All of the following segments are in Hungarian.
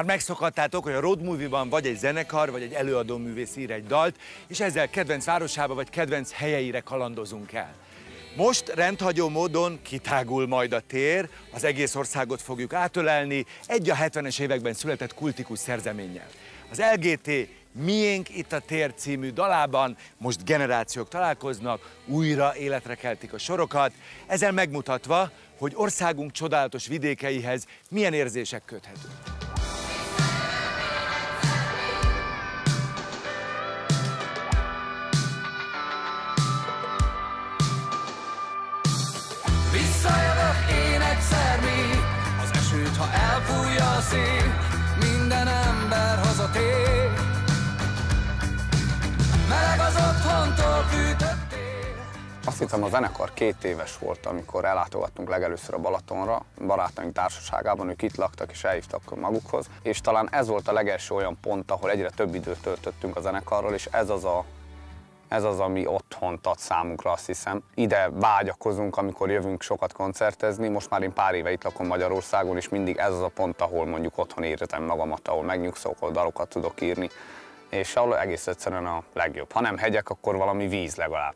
Már megszokhattátok, hogy a road movie-ban vagy egy zenekar, vagy egy előadó művész ír egy dalt, és ezzel kedvenc városába vagy kedvenc helyeire kalandozunk el. Most rendhagyó módon kitágul majd a tér, az egész országot fogjuk átölelni egy a 70-es években született kultikus szerzeménnyel. Az LGT Miénk itt a tér című dalában most generációk találkoznak, újra életre keltik a sorokat, ezzel megmutatva, hogy országunk csodálatos vidékeihez milyen érzések köthetők. A minden ember hazatér. Meleg az otthontól fűtött. Azt hiszem a zenekar két éves volt, amikor ellátogattunk legelőször a Balatonra, barátaink társaságában, ők itt laktak és elhívtak magukhoz, és talán ez volt a legelső olyan pont, ahol egyre több időt töltöttünk a zenekarral, és ez az a ez az, ami otthont ad számunkra, azt hiszem. Ide vágyakozunk, amikor jövünk sokat koncertezni. Most már én pár éve itt lakom Magyarországon, és mindig ez az a pont, ahol mondjuk otthon érzem magamat, ahol megnyugszok, ahol dalokat tudok írni. És ahol egész egyszerűen a legjobb. Ha nem hegyek, akkor valami víz legalább.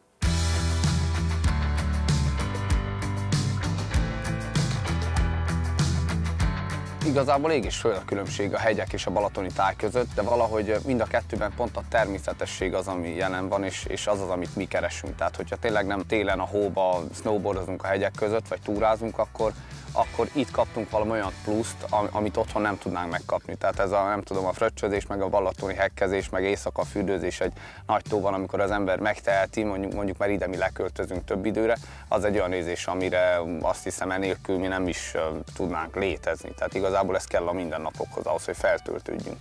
Igazából ég és föld a különbség a hegyek és a balatoni táj között, de valahogy mind a kettőben pont a természetesség az, ami jelen van, és, és az az, amit mi keresünk. Tehát, hogyha tényleg nem télen a hóba snowboardozunk a hegyek között, vagy túrázunk, akkor, akkor itt kaptunk valami olyan pluszt, am- amit otthon nem tudnánk megkapni. Tehát ez a, nem tudom, a fröccsözés, meg a balatoni hekkezés, meg éjszaka fürdőzés egy nagy tóban, amikor az ember megteheti, mondjuk, mondjuk mert ide mi leköltözünk több időre, az egy olyan nézés, amire azt hiszem enélkül mi nem is tudnánk létezni. Tehát igazából ez kell a mindennapokhoz, ahhoz, hogy feltöltődjünk.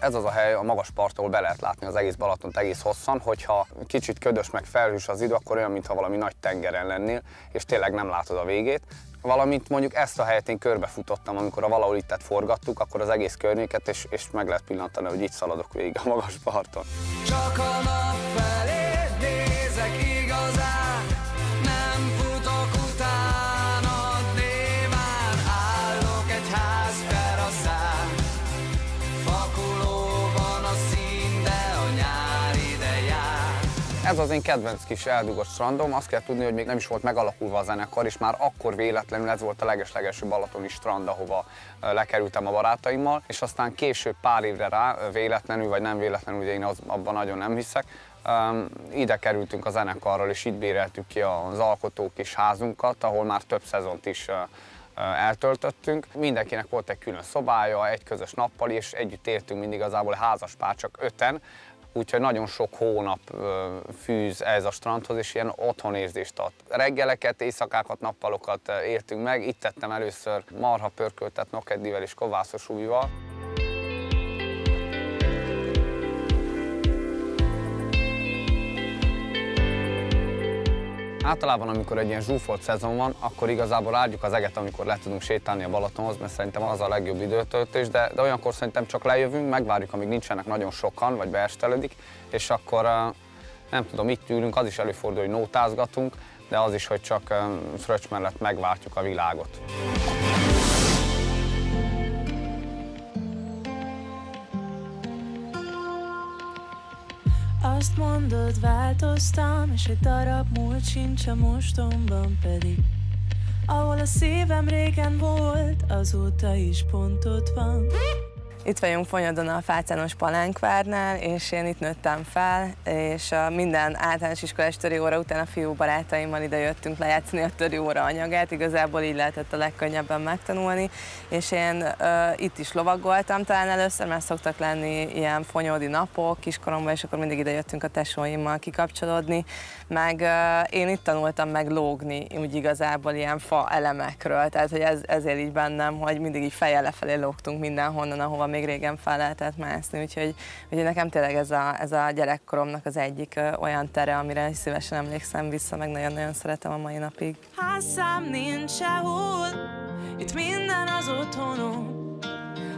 Ez az a hely, a magas part, ahol be lehet látni az egész Balatont egész hosszan, hogyha kicsit ködös meg felhős az idő, akkor olyan, mintha valami nagy tengeren lennél, és tényleg nem látod a végét. Valamint mondjuk ezt a helyet én körbefutottam, amikor a valahol itt forgattuk, akkor az egész környéket, és, és meg lehet pillantani, hogy itt szaladok végig a magas parton. Csak a nap felé Ez az én kedvenc kis eldugott strandom, azt kell tudni, hogy még nem is volt megalakulva a zenekar, és már akkor véletlenül ez volt a legeslegelső balatoni strand, ahova lekerültem a barátaimmal, és aztán később pár évre rá, véletlenül vagy nem véletlenül, ugye én az, abban nagyon nem hiszek, Öm, ide kerültünk a zenekarral, és itt béreltük ki az alkotók kis házunkat, ahol már több szezont is eltöltöttünk. Mindenkinek volt egy külön szobája, egy közös nappal, és együtt éltünk mindig igazából házas pár, csak öten, úgyhogy nagyon sok hónap fűz ez a strandhoz, és ilyen otthonérzést ad. Reggeleket, éjszakákat, nappalokat éltünk meg, itt tettem először marha pörköltet Nokeddivel és Kovászos újval. Általában, amikor egy ilyen zsúfolt szezon van, akkor igazából áldjuk az eget, amikor le tudunk sétálni a Balatonhoz, mert szerintem az a legjobb időtöltés, de, de olyankor szerintem csak lejövünk, megvárjuk, amíg nincsenek nagyon sokan, vagy beesteledik, és akkor nem tudom, itt ülünk, az is előfordul, hogy nótázgatunk, de az is, hogy csak fröccs mellett megváltjuk a világot. Azt mondod, változtam, és egy darab múlt sincs a mostomban pedig. Ahol a szívem régen volt, azóta is pont ott van. Itt vagyunk Fonyodon a Fácános Palánkvárnál, és én itt nőttem fel, és a minden általános iskolás töri óra után a fiú barátaimmal ide jöttünk lejátszani a töri óra anyagát, igazából így lehetett a legkönnyebben megtanulni, és én uh, itt is lovagoltam talán először, mert szoktak lenni ilyen fonyódi napok kiskoromban, és akkor mindig ide jöttünk a tesóimmal kikapcsolódni, meg uh, én itt tanultam meg lógni, úgy igazából ilyen fa elemekről, tehát hogy ez, ezért így bennem, hogy mindig így fejjel lefelé lógtunk mindenhonnan, ahova még régen fel lehetett mászni, úgyhogy, úgyhogy nekem tényleg ez a, ez a gyerekkoromnak az egyik olyan tere, amire szívesen emlékszem vissza, meg nagyon-nagyon szeretem a mai napig. Házszám nincs sehol, itt minden az otthonom,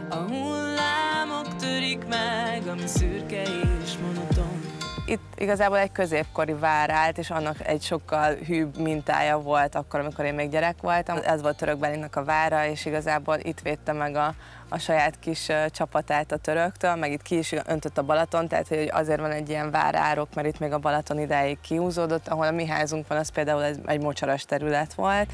a hullámok törik meg, ami szürke és monoton. Itt igazából egy középkori vár állt, és annak egy sokkal hűbb mintája volt akkor, amikor én még gyerek voltam. Ez volt Török Belinnek a vára, és igazából itt védte meg a, a saját kis csapatát a töröktől, meg itt ki is öntött a Balaton, tehát hogy azért van egy ilyen várárok, mert itt még a Balaton idáig kiúzódott, ahol a mi házunk van, az például egy mocsaras terület volt.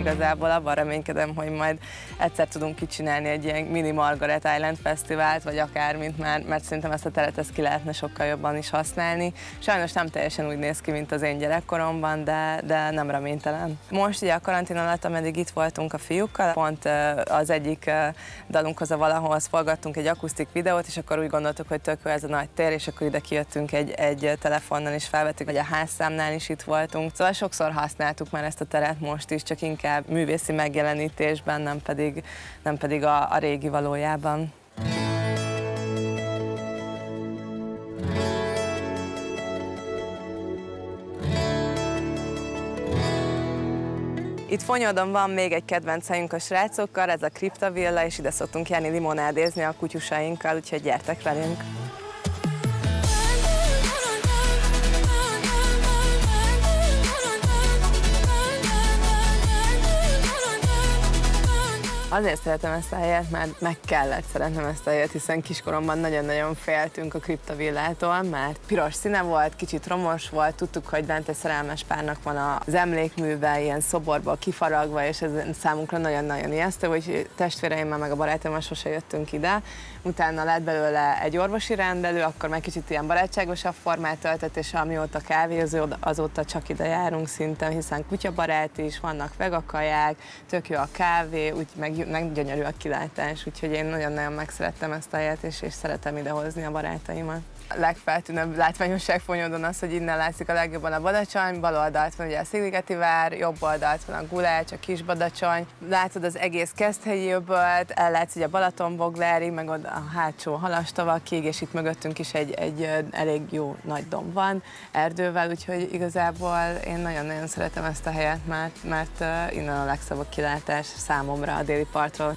Igazából abban reménykedem, hogy majd egyszer tudunk kicsinálni egy ilyen mini Margaret Island fesztivált, vagy akármint, mert, mert szerintem ezt a teret ezt ki lehetne sokkal jobban is használni. Sajnos nem teljesen úgy néz ki, mint az én gyerekkoromban, de, de nem reménytelen. Most ugye a karantén alatt, ameddig itt voltunk a fiúkkal, pont az egyik dalunkhoz a valahoz forgattunk egy akusztik videót, és akkor úgy gondoltuk, hogy tök ez a nagy tér, és akkor ide kijöttünk egy, egy telefonnal is felvettük, vagy a házszámnál is itt voltunk. Szóval sokszor használtuk már ezt a teret most is, csak inkább művészi megjelenítésben, nem pedig, nem pedig a, a régi valójában. Itt Fonyodon van még egy kedvenc helyünk a srácokkal, ez a Kripta Villa, és ide szoktunk járni limonádézni a kutyusainkkal, úgyhogy gyertek velünk! Azért szeretem ezt a helyet, mert meg kellett szeretnem ezt a helyet, hiszen kiskoromban nagyon-nagyon féltünk a kriptavillától, mert piros színe volt, kicsit romos volt, tudtuk, hogy bent egy szerelmes párnak van az emlékműve, ilyen szoborba kifaragva, és ez számunkra nagyon-nagyon ijesztő, hogy testvéreimmel meg a barátommal sose jöttünk ide. Utána lett belőle egy orvosi rendelő, akkor meg kicsit ilyen barátságosabb formát öltött, és amióta kávézó, azóta csak ide járunk szinte, hiszen kutyabarát is, vannak vegakaják, tök jó a kávé, úgy meg, meg gyönyörű a kilátás, úgyhogy én nagyon-nagyon megszerettem ezt a helyet, és, és szeretem idehozni a barátaimat. A legfeltűnőbb látványosság Fonyódon az, hogy innen látszik a legjobban a Badacsony, bal oldalt van ugye a Szigligeti vár, jobb oldalt van a Gulács, a Kis Badacsony, látod az egész Keszthelyi öbölt, ellátsz ugye a Balatonboglárig, meg a hátsó halastavakig, és itt mögöttünk is egy, egy elég jó nagy domb van erdővel, úgyhogy igazából én nagyon-nagyon szeretem ezt a helyet, mert, mert innen a legszebb kilátás számomra a déli partról.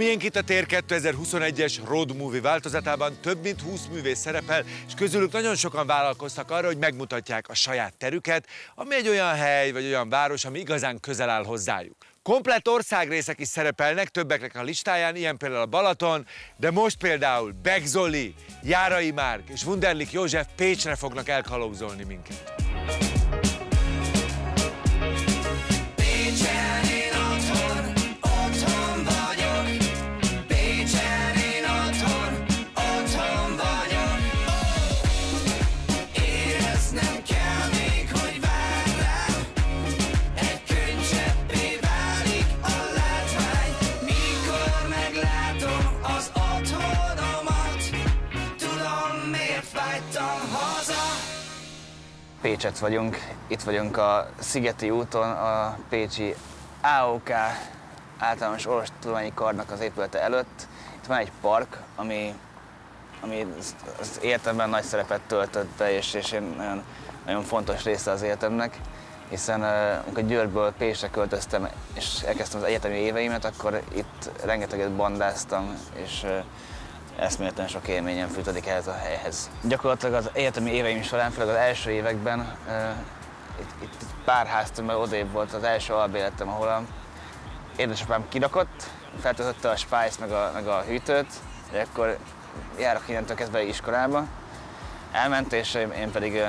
Miénk itt a tér 2021-es Road Movie változatában több mint 20 művész szerepel, és közülük nagyon sokan vállalkoztak arra, hogy megmutatják a saját terüket, ami egy olyan hely vagy olyan város, ami igazán közel áll hozzájuk. Komplett országrészek is szerepelnek többeknek a listáján, ilyen például a Balaton, de most például Beck Zoli, Járai Márk és Wunderlich József Pécsre fognak elkalauzolni minket. Pécset vagyunk, itt vagyunk a Szigeti úton, a Pécsi AOK általános orvostudományi karnak az épülete előtt. Itt van egy park, ami, ami az- életemben nagy szerepet töltött be, és, és én nagyon, nagyon fontos része az életemnek, hiszen amikor Győrből Pécsre költöztem, és elkezdtem az egyetemi éveimet, akkor itt rengeteget bandáztam, és uh, eszméletlen sok élményem fűtődik ehhez a helyhez. Gyakorlatilag az egyetemi éveim során, főleg az első években itt, itt pár háztömbben odébb volt az első albéletem, ahol a édesapám kirakott, feltöltötte a spice meg a, meg a hűtőt, de akkor járok innentől kezdve iskolába. Elment, és én pedig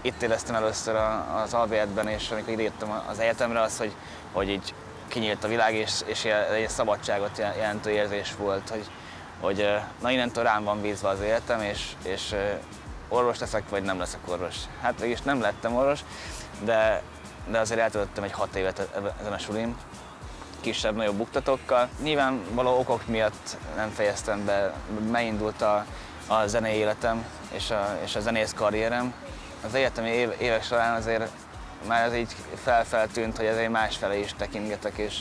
itt éreztem először a, az albéletben, és amikor ide az egyetemre, az, hogy, hogy így kinyílt a világ, és, és egy szabadságot jelentő érzés volt, hogy, hogy na innentől rám van bízva az életem, és, és orvos leszek, vagy nem leszek orvos. Hát mégis nem lettem orvos, de, de azért eltöltöttem egy hat évet e-, e-, ezen a sulim, kisebb-nagyobb buktatókkal. Nyilván való okok miatt nem fejeztem be, megindult a, a zenei életem és a, és a zenész karrierem. Az egyetemi év, évek során azért már ez így felfeltűnt, hogy azért másfele is tekingetek, és,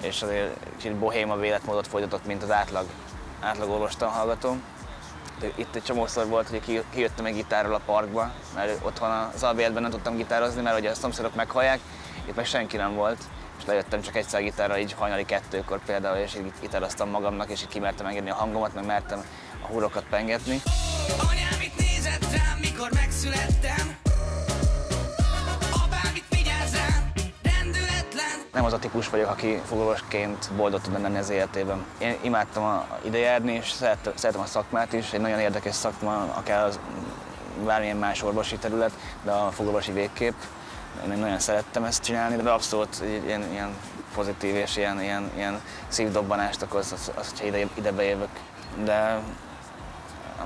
és azért kicsit bohéma életmódot folytatott, mint az átlag, átlag orvostan hallgató. Itt egy csomószor volt, hogy kijöttem egy gitárral a parkba, mert otthon az albérletben nem tudtam gitározni, mert ugye a szomszédok meghallják, itt meg senki nem volt, és lejöttem csak egyszer gitárral, így hajnali kettőkor például, és így gitároztam magamnak, és így kimertem engedni a hangomat, meg mertem a húrokat pengetni. Anyám itt nézett rám, mikor megszülettem, nem az a típus vagyok, aki fogorvosként boldog tud lenni az életében. Én imádtam a ide járni, és szeretem, szeretem a szakmát is. Egy nagyon érdekes szakma, akár az bármilyen más orvosi terület, de a fogorvosi végkép. Én nagyon szerettem ezt csinálni, de abszolút ilyen, ilyen pozitív és ilyen, ilyen, ilyen szívdobbanást okoz az, az hogyha ide, ide bejövök. De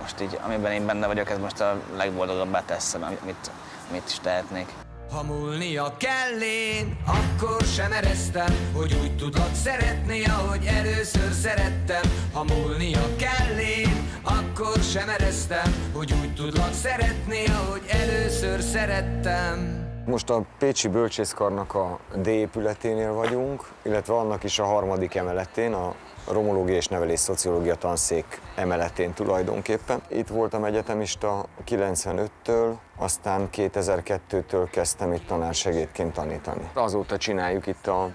most így, amiben én benne vagyok, ez most a legboldogabbá teszem, amit, amit is tehetnék. Ha múlnia kell én, akkor sem ereztem, hogy úgy tudlak szeretni, ahogy először szerettem. Ha múlnia kell én, akkor sem ereztem, hogy úgy tudlak szeretni, ahogy először szerettem. Most a Pécsi Bölcsészkarnak a D épületénél vagyunk, illetve annak is a harmadik emeletén, a romológia és nevelés szociológia tanszék emeletén tulajdonképpen. Itt voltam egyetemista 95-től, aztán 2002-től kezdtem itt tanársegédként tanítani. Azóta csináljuk itt a,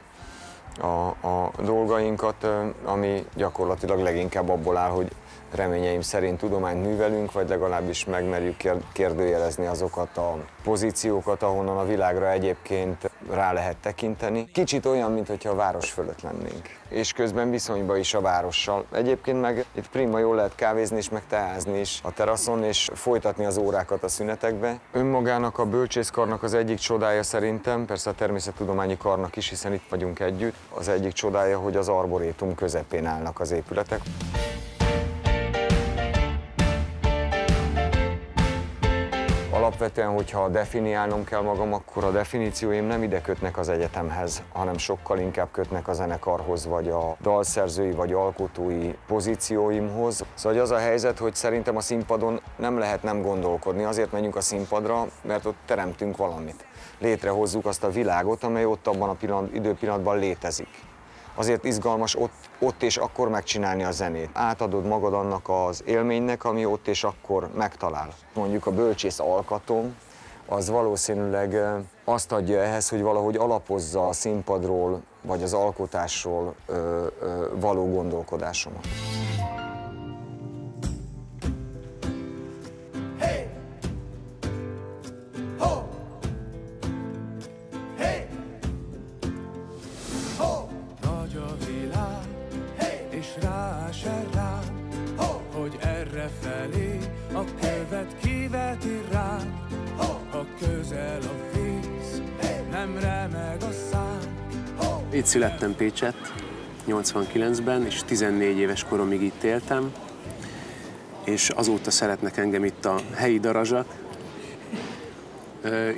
a, a dolgainkat, ami gyakorlatilag leginkább abból áll, hogy reményeim szerint tudományt művelünk, vagy legalábbis megmerjük kérdőjelezni azokat a pozíciókat, ahonnan a világra egyébként rá lehet tekinteni. Kicsit olyan, mintha a város fölött lennénk. És közben viszonyba is a várossal. Egyébként meg itt prima jól lehet kávézni és meg teázni is a teraszon, és folytatni az órákat a szünetekbe. Önmagának a bölcsészkarnak az egyik csodája szerintem, persze a természettudományi karnak is, hiszen itt vagyunk együtt, az egyik csodája, hogy az arborétum közepén állnak az épületek. Alapvetően, hogyha definiálnom kell magam, akkor a definícióim nem ide kötnek az egyetemhez, hanem sokkal inkább kötnek a zenekarhoz, vagy a dalszerzői, vagy alkotói pozícióimhoz. Szóval az a helyzet, hogy szerintem a színpadon nem lehet nem gondolkodni. Azért megyünk a színpadra, mert ott teremtünk valamit. Létrehozzuk azt a világot, amely ott abban a pillanat, időpillanatban létezik azért izgalmas ott, ott és akkor megcsinálni a zenét. Átadod magad annak az élménynek, ami ott és akkor megtalál. Mondjuk a bölcsész alkatom, az valószínűleg azt adja ehhez, hogy valahogy alapozza a színpadról vagy az alkotásról ö, ö, való gondolkodásomat. Itt születtem Pécset, 89-ben, és 14 éves koromig itt éltem, és azóta szeretnek engem itt a helyi darazsak.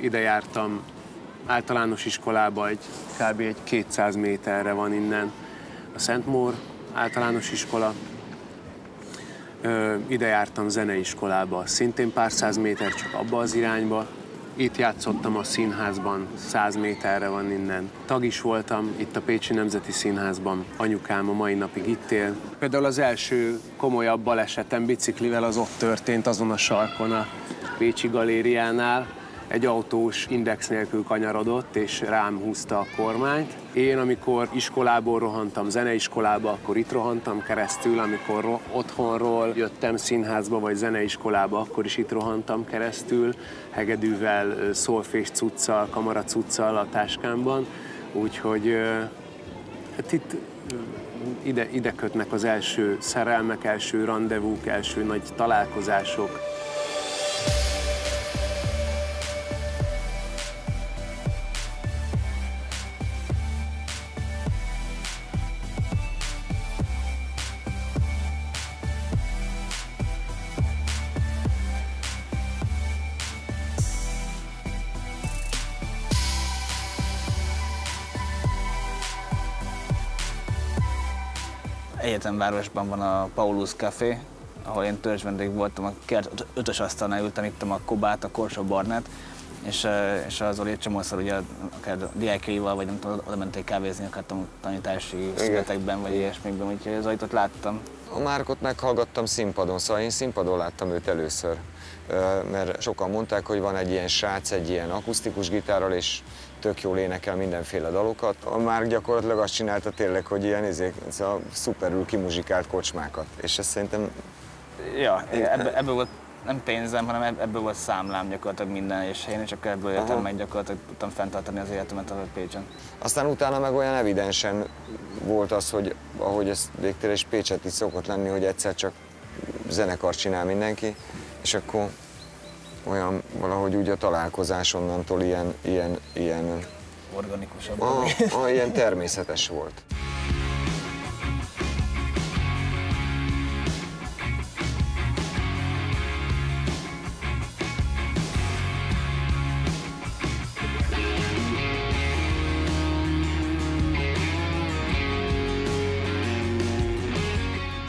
Ide jártam általános iskolába, egy, kb. egy 200 méterre van innen a Szentmór általános iskola. Ide jártam zeneiskolába, szintén pár száz méter, csak abba az irányba. Itt játszottam a színházban, 100 méterre van innen. Tag is voltam itt a Pécsi Nemzeti Színházban. Anyukám a mai napig itt él. Például az első komolyabb balesetem biciklivel az ott történt, azon a sarkon a Pécsi Galériánál. egy autós index nélkül kanyarodott, és rám húzta a kormányt. Én, amikor iskolából rohantam zeneiskolába, akkor itt rohantam keresztül, amikor ro- otthonról jöttem színházba vagy zeneiskolába, akkor is itt rohantam keresztül, hegedűvel, szolfés cuccal, kamara cuccal a táskámban. Úgyhogy hát itt ide, ide kötnek az első szerelmek, első rendezvúk, első nagy találkozások. Egyetemvárosban van a Paulus Café, ahol én törzs vendég voltam, a kert öt- ötös asztalnál ültem, ittam a Kobát, a Korsó Barnát, és, és az egy csomószor ugye akár diákjaival, vagy nem tudom, oda menték kávézni, akár tan- tanítási születekben, vagy ilyesmikben, úgyhogy az ott láttam. A Márkot meghallgattam színpadon, szóval én színpadon láttam őt először. Mert sokan mondták, hogy van egy ilyen srác, egy ilyen akusztikus gitárral, és tök jól énekel mindenféle dalokat. A Márk gyakorlatilag azt csinálta tényleg, hogy ilyen izék, szóval szuperül kimuzsikált kocsmákat. És ez szerintem Ja, ebből, ebből volt nem pénzem, hanem ebb- ebből volt számlám gyakorlatilag minden, és én csak ebből éltem Aha. meg, gyakorlatilag tudtam fenntartani az életemet a Pécsen. Aztán utána meg olyan evidensen volt az, hogy ahogy ez végtére is Pécset is szokott lenni, hogy egyszer csak zenekar csinál mindenki, és akkor olyan valahogy úgy a találkozás onnantól ilyen, ilyen, ilyen, Organikusabb. a, a, ilyen természetes volt.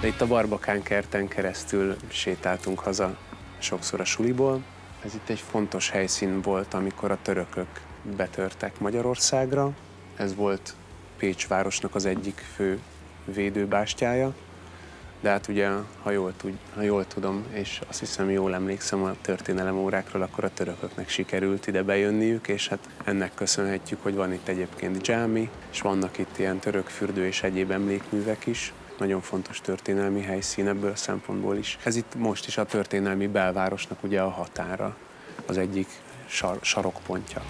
De itt a Barbakán kerten keresztül sétáltunk haza sokszor a suliból. Ez itt egy fontos helyszín volt, amikor a törökök betörtek Magyarországra. Ez volt Pécs városnak az egyik fő védőbástyája. De hát ugye, ha jól, tud, ha jól tudom, és azt hiszem jól emlékszem a történelem órákról, akkor a törököknek sikerült ide bejönniük, és hát ennek köszönhetjük, hogy van itt egyébként dzsámi, és vannak itt ilyen török fürdő és egyéb emlékművek is. Nagyon fontos történelmi helyszín ebből a szempontból is. Ez itt most is a történelmi belvárosnak ugye a határa, az egyik sar- sarokpontja.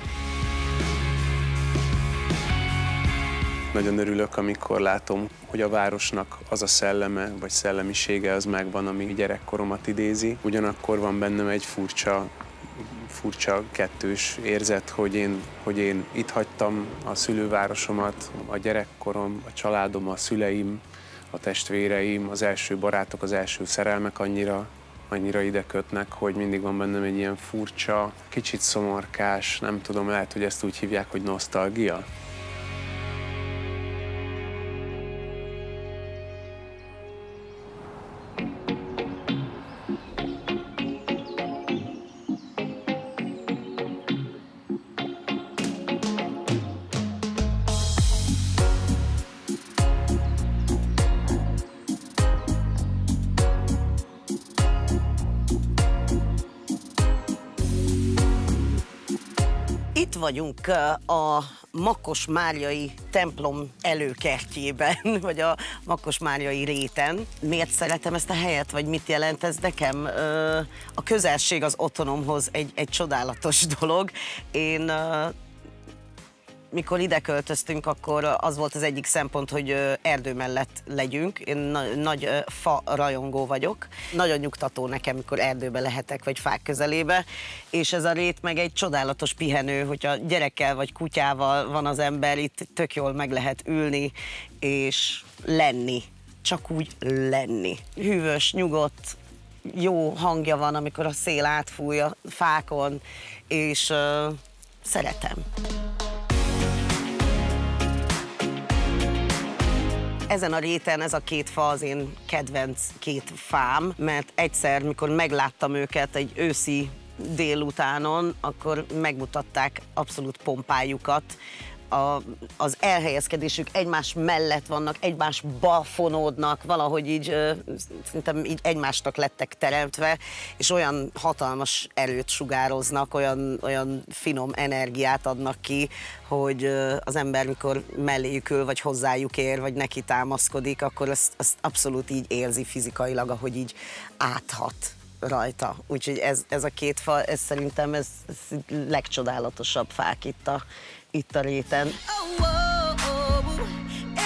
Nagyon örülök, amikor látom, hogy a városnak az a szelleme, vagy szellemisége az megvan, ami gyerekkoromat idézi. Ugyanakkor van bennem egy furcsa, furcsa kettős érzet, hogy én, hogy én itt hagytam a szülővárosomat, a gyerekkorom, a családom, a szüleim, a testvéreim, az első barátok, az első szerelmek annyira, annyira ide kötnek, hogy mindig van bennem egy ilyen furcsa, kicsit szomorkás, nem tudom, lehet, hogy ezt úgy hívják, hogy nosztalgia. Vagyunk a Makkos Máriai templom előkertjében, vagy a Makkos Máriai réten. Miért szeretem ezt a helyet, vagy mit jelent ez nekem? A közelség az otthonomhoz egy, egy csodálatos dolog. Én mikor ide költöztünk, akkor az volt az egyik szempont, hogy erdő mellett legyünk. Én na- nagy fa rajongó vagyok. Nagyon nyugtató nekem, mikor erdőbe lehetek, vagy fák közelébe. És ez a rét meg egy csodálatos pihenő, hogyha gyerekkel vagy kutyával van az ember, itt tök jól meg lehet ülni, és lenni. Csak úgy lenni. Hűvös, nyugodt, jó hangja van, amikor a szél átfúj a fákon, és ö, szeretem. Ezen a réten ez a két fa az én kedvenc két fám, mert egyszer, mikor megláttam őket egy őszi délutánon, akkor megmutatták abszolút pompájukat. A, az elhelyezkedésük egymás mellett vannak, egymásba fonódnak, valahogy így ö, szerintem így egymásnak lettek teremtve, és olyan hatalmas erőt sugároznak, olyan, olyan finom energiát adnak ki, hogy ö, az ember mikor melléjük ül, vagy hozzájuk ér, vagy neki támaszkodik, akkor azt, azt abszolút így érzi fizikailag, ahogy így áthat rajta. Úgyhogy ez, ez a két fa, ez szerintem ez, ez legcsodálatosabb fák itt a, itt a réten. Oh, oh, oh,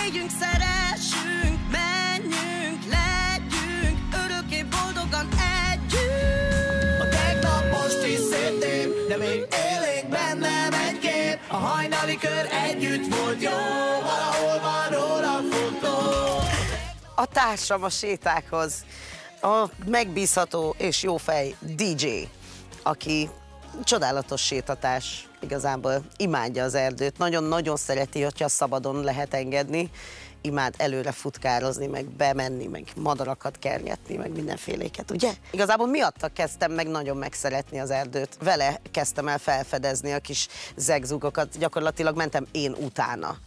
éljünk, szeressünk, menjünk, legyünk, örökké boldogan együtt. A tegnap most is szépném, de még élénk bennem egy kép. A hajnali kör együtt volt jó, valahol van róla fotó. A társam a sétákhoz, a megbízható és jó fej DJ, aki csodálatos sétatás igazából, imádja az erdőt, nagyon-nagyon szereti, hogyha szabadon lehet engedni, imád előre futkározni, meg bemenni, meg madarakat kergetni, meg mindenféléket, ugye? Igazából miatta kezdtem meg nagyon megszeretni az erdőt. Vele kezdtem el felfedezni a kis zegzugokat, gyakorlatilag mentem én utána.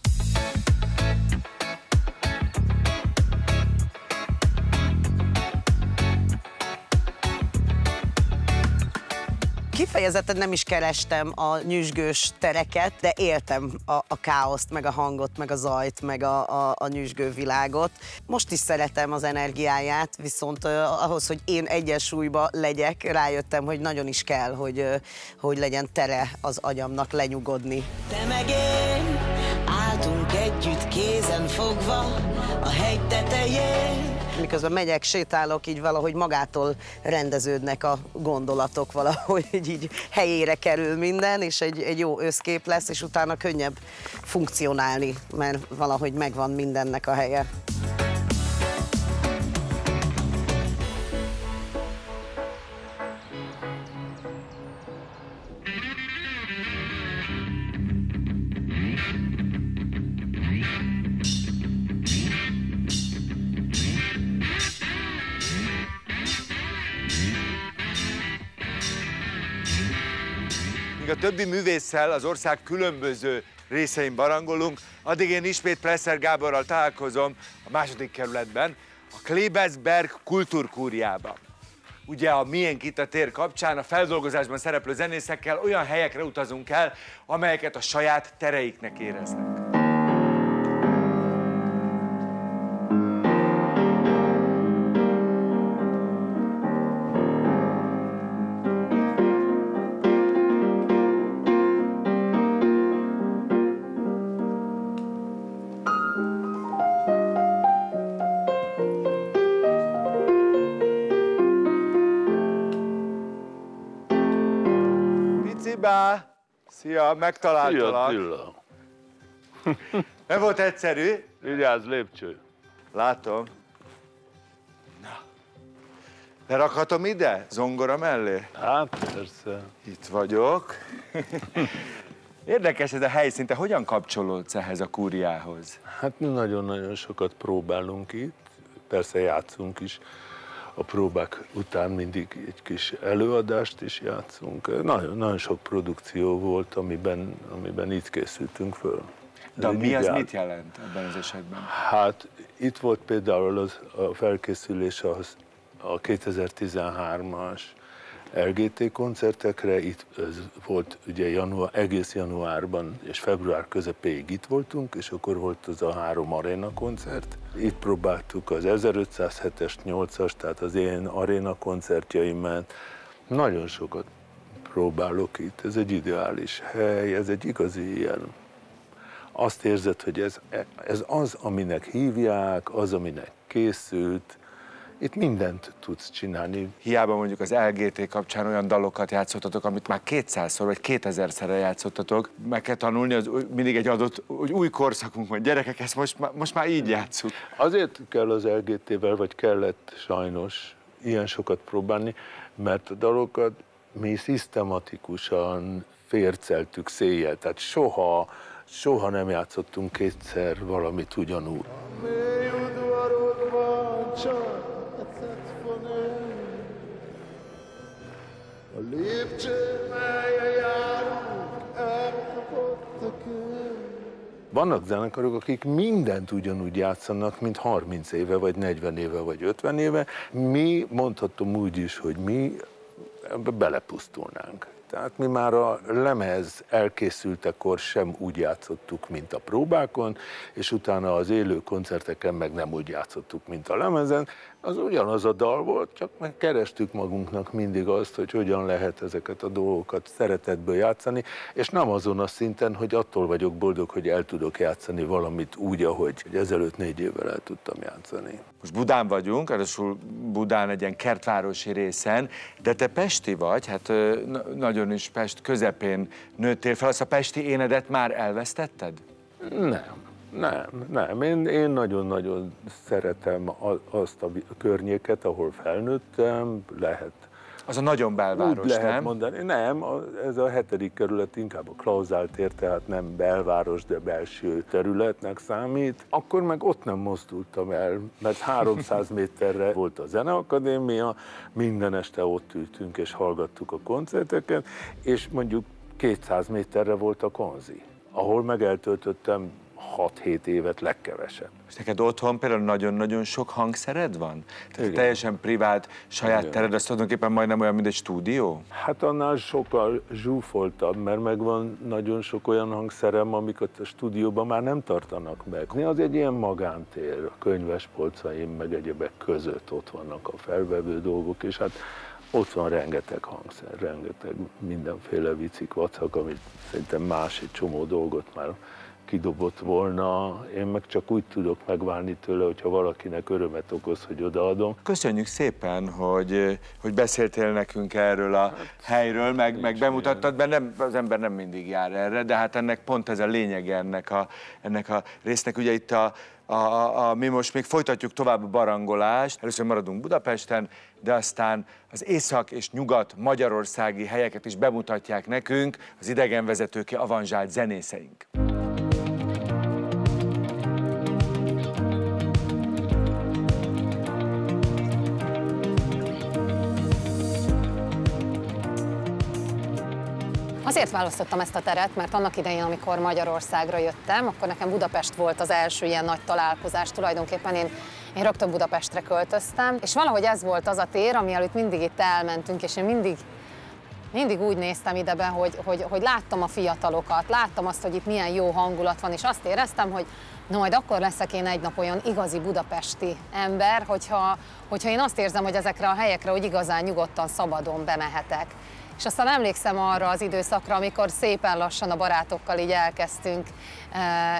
Kifejezetten nem is kerestem a nyüzsgős tereket, de éltem a, a káoszt, meg a hangot, meg a zajt, meg a, a, a nyüzsgő világot. Most is szeretem az energiáját, viszont uh, ahhoz, hogy én egyensúlyba legyek, rájöttem, hogy nagyon is kell, hogy, uh, hogy legyen tere az agyamnak lenyugodni. Te meg én álltunk együtt kézen fogva a hegy tetején. Miközben megyek, sétálok, így valahogy magától rendeződnek a gondolatok, valahogy így helyére kerül minden, és egy, egy jó összkép lesz, és utána könnyebb funkcionálni, mert valahogy megvan mindennek a helye. Míg a többi művésszel az ország különböző részein barangolunk, addig én ismét Presser Gáborral találkozom a második kerületben, a Klebesberg kultúrkúriában. Ugye a Miénk itt a tér kapcsán a feldolgozásban szereplő zenészekkel olyan helyekre utazunk el, amelyeket a saját tereiknek éreznek. Szia, megtaláltalak. Attila. Nem volt egyszerű? Vigyázz, lépcső. Látom. Na. Lerakhatom ide? Zongora mellé? Hát persze. Itt vagyok. Érdekes ez a helyszín, te hogyan kapcsolódsz ehhez a kúriához? Hát mi nagyon-nagyon sokat próbálunk itt, persze játszunk is. A próbák után mindig egy kis előadást is játszunk. Nagyon, nagyon sok produkció volt, amiben, amiben itt készültünk föl. De Ez mi az mit jelent ebben az esetben? Hát itt volt például az, a felkészülés az, a 2013-as LGT koncertekre, itt volt ugye január, egész januárban és február közepéig itt voltunk, és akkor volt az a három aréna koncert. Itt próbáltuk az 1507-es, 8-as, tehát az én aréna koncertjeimet. Nagyon sokat próbálok itt, ez egy ideális hely, ez egy igazi ilyen azt érzed, hogy ez, ez az, aminek hívják, az, aminek készült. Itt mindent tudsz csinálni. Hiába mondjuk az LGT kapcsán olyan dalokat játszottatok, amit már 200-szor vagy 2000-szerre játszottatok. Meg kell tanulni, az új- mindig egy adott hogy új korszakunk van. Gyerekek, ezt most, már- most már így játszuk. Azért kell az LGT-vel, vagy kellett sajnos ilyen sokat próbálni, mert a dalokat mi szisztematikusan férceltük széjjel, tehát soha, soha nem játszottunk kétszer valamit ugyanúgy. Mély udvarodban csak A lépcső, melyen járunk, elkapott a kő. vannak zenekarok, akik mindent ugyanúgy játszanak, mint 30 éve, vagy 40 éve, vagy 50 éve. Mi mondhatom úgy is, hogy mi ebbe belepusztulnánk. Tehát mi már a lemez elkészültekor sem úgy játszottuk, mint a próbákon, és utána az élő koncerteken meg nem úgy játszottuk, mint a lemezen. Az ugyanaz a dal volt, csak meg kerestük magunknak mindig azt, hogy hogyan lehet ezeket a dolgokat szeretetből játszani, és nem azon a szinten, hogy attól vagyok boldog, hogy el tudok játszani valamit úgy, ahogy ezelőtt négy évvel el tudtam játszani. Most Budán vagyunk, ráadásul Budán egy ilyen kertvárosi részen, de te Pesti vagy, hát nagyon is Pest közepén nőttél fel, azt a Pesti énedet már elvesztetted? Nem, nem, nem. Én, én nagyon-nagyon szeretem azt a környéket, ahol felnőttem, lehet. Az a nagyon belváros, Úgy lehet nem? mondani. Nem, ez a hetedik kerület inkább a Klauzál tér, tehát nem belváros, de belső területnek számít. Akkor meg ott nem mozdultam el, mert 300 méterre volt a zeneakadémia, minden este ott ültünk és hallgattuk a koncerteket, és mondjuk 200 méterre volt a konzi, ahol meg eltöltöttem 6-7 évet legkevesebb. És neked otthon például nagyon-nagyon sok hangszered van? Tehát Igen. teljesen privát, saját Igen. tered, az tulajdonképpen majdnem olyan, mint egy stúdió? Hát annál sokkal zsúfoltabb, mert megvan nagyon sok olyan hangszerem, amiket a stúdióban már nem tartanak meg. Az egy ilyen magántér, a könyvespolcaim meg egyebek között ott vannak a felvevő dolgok, és hát ott van rengeteg hangszer, rengeteg mindenféle vicik, vacak, amit szerintem más egy csomó dolgot már kidobott volna, én meg csak úgy tudok megválni tőle, hogyha valakinek örömet okoz, hogy odaadom. Köszönjük szépen, hogy, hogy beszéltél nekünk erről a helyről, meg, meg bemutattad, mert nem, az ember nem mindig jár erre, de hát ennek pont ez a lényege ennek a, ennek a résznek. Ugye itt a, a, a, a, mi most még folytatjuk tovább a barangolást, először maradunk Budapesten, de aztán az észak és nyugat magyarországi helyeket is bemutatják nekünk az idegenvezetőké avanzsált zenészeink. Azért választottam ezt a teret, mert annak idején, amikor Magyarországra jöttem, akkor nekem Budapest volt az első ilyen nagy találkozás. Tulajdonképpen én, én rögtön Budapestre költöztem, és valahogy ez volt az a tér, ami előtt mindig itt elmentünk, és én mindig mindig úgy néztem ide be, hogy, hogy, hogy láttam a fiatalokat, láttam azt, hogy itt milyen jó hangulat van, és azt éreztem, hogy na majd akkor leszek én egy nap olyan igazi budapesti ember, hogyha, hogyha én azt érzem, hogy ezekre a helyekre, hogy igazán nyugodtan, szabadon bemehetek. És aztán emlékszem arra az időszakra, amikor szépen lassan a barátokkal így elkezdtünk e,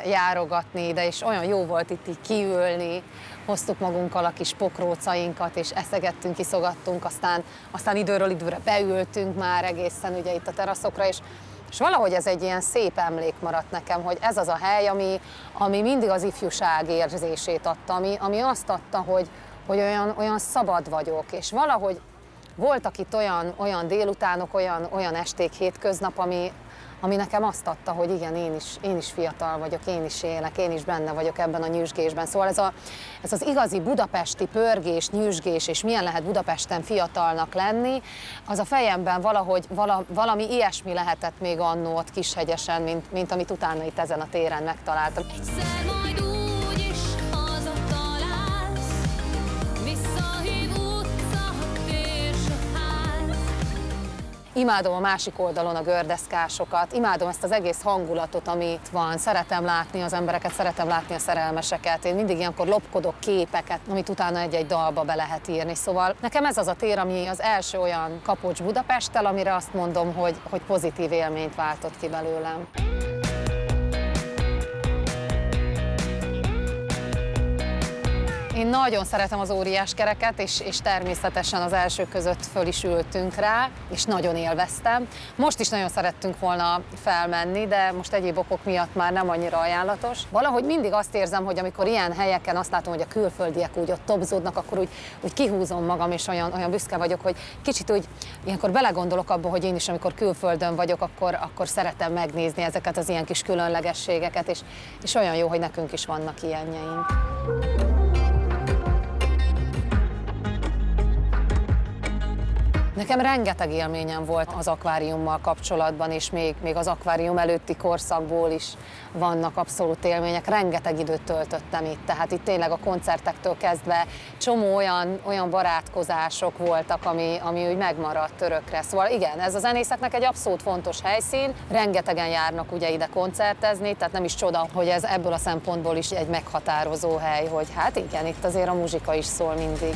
járogatni ide, és olyan jó volt itt így kiülni, hoztuk magunkkal a kis pokrócainkat, és eszegettünk, iszogattunk, aztán, aztán időről időre beültünk már egészen ugye itt a teraszokra, és és valahogy ez egy ilyen szép emlék maradt nekem, hogy ez az a hely, ami, ami mindig az ifjúság érzését adta, ami, ami azt adta, hogy, hogy olyan, olyan szabad vagyok, és valahogy voltak itt olyan, olyan délutánok, olyan, olyan esték, hétköznap, ami, ami nekem azt adta, hogy igen, én is, én is fiatal vagyok, én is élek, én is benne vagyok ebben a nyüzsgésben. Szóval ez, a, ez az igazi budapesti pörgés, nyüzsgés, és milyen lehet Budapesten fiatalnak lenni, az a fejemben valahogy vala, valami ilyesmi lehetett még annó ott Kishegyesen, mint, mint amit utána itt ezen a téren megtaláltam. Egyszer majd úgy Imádom a másik oldalon a gördeszkásokat, imádom ezt az egész hangulatot, ami itt van. Szeretem látni az embereket, szeretem látni a szerelmeseket. Én mindig ilyenkor lopkodok képeket, amit utána egy-egy dalba be lehet írni. Szóval nekem ez az a tér, ami az első olyan kapocs Budapesttel, amire azt mondom, hogy, hogy pozitív élményt váltott ki belőlem. Én nagyon szeretem az óriás kereket, és, és természetesen az első között föl is ültünk rá, és nagyon élveztem. Most is nagyon szerettünk volna felmenni, de most egyéb okok miatt már nem annyira ajánlatos. Valahogy mindig azt érzem, hogy amikor ilyen helyeken azt látom, hogy a külföldiek úgy ott topzódnak, akkor úgy, úgy kihúzom magam, és olyan, olyan büszke vagyok, hogy kicsit úgy ilyenkor belegondolok abba, hogy én is, amikor külföldön vagyok, akkor, akkor szeretem megnézni ezeket az ilyen kis különlegességeket, és, és olyan jó, hogy nekünk is vannak ilyenjeink. Nekem rengeteg élményem volt az akváriummal kapcsolatban, és még, még az akvárium előtti korszakból is vannak abszolút élmények. Rengeteg időt töltöttem itt, tehát itt tényleg a koncertektől kezdve csomó olyan, olyan barátkozások voltak, ami, ami úgy megmaradt örökre. Szóval igen, ez a zenészeknek egy abszolút fontos helyszín, rengetegen járnak ugye ide koncertezni, tehát nem is csoda, hogy ez ebből a szempontból is egy meghatározó hely, hogy hát igen, itt azért a muzsika is szól mindig.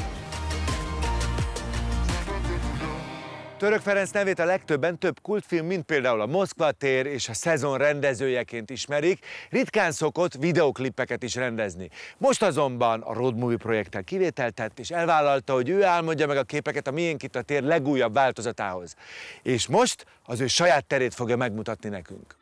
Török Ferenc nevét a legtöbben több kultfilm, mint például a Moszkva tér és a szezon rendezőjeként ismerik, ritkán szokott videoklippeket is rendezni. Most azonban a Road Movie projekttel kivételt tett, és elvállalta, hogy ő álmodja meg a képeket a Miénk itt a tér legújabb változatához. És most az ő saját terét fogja megmutatni nekünk.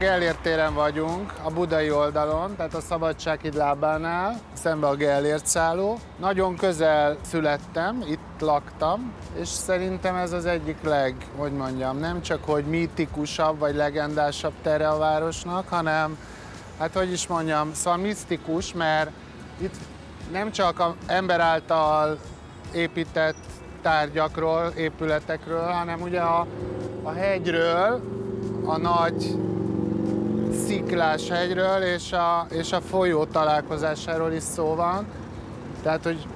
Gellért vagyunk, a budai oldalon, tehát a Szabadsághíd lábánál, szembe a Gellért szálló. Nagyon közel születtem, itt laktam, és szerintem ez az egyik leg, hogy mondjam, nem csak hogy mítikusabb vagy legendásabb tere a városnak, hanem, hát hogy is mondjam, szóval misztikus, mert itt nem csak a ember által épített tárgyakról, épületekről, hanem ugye a, a hegyről, a nagy sziklás hegyről és a, és a folyó találkozásáról is szó van. Tehát, hogy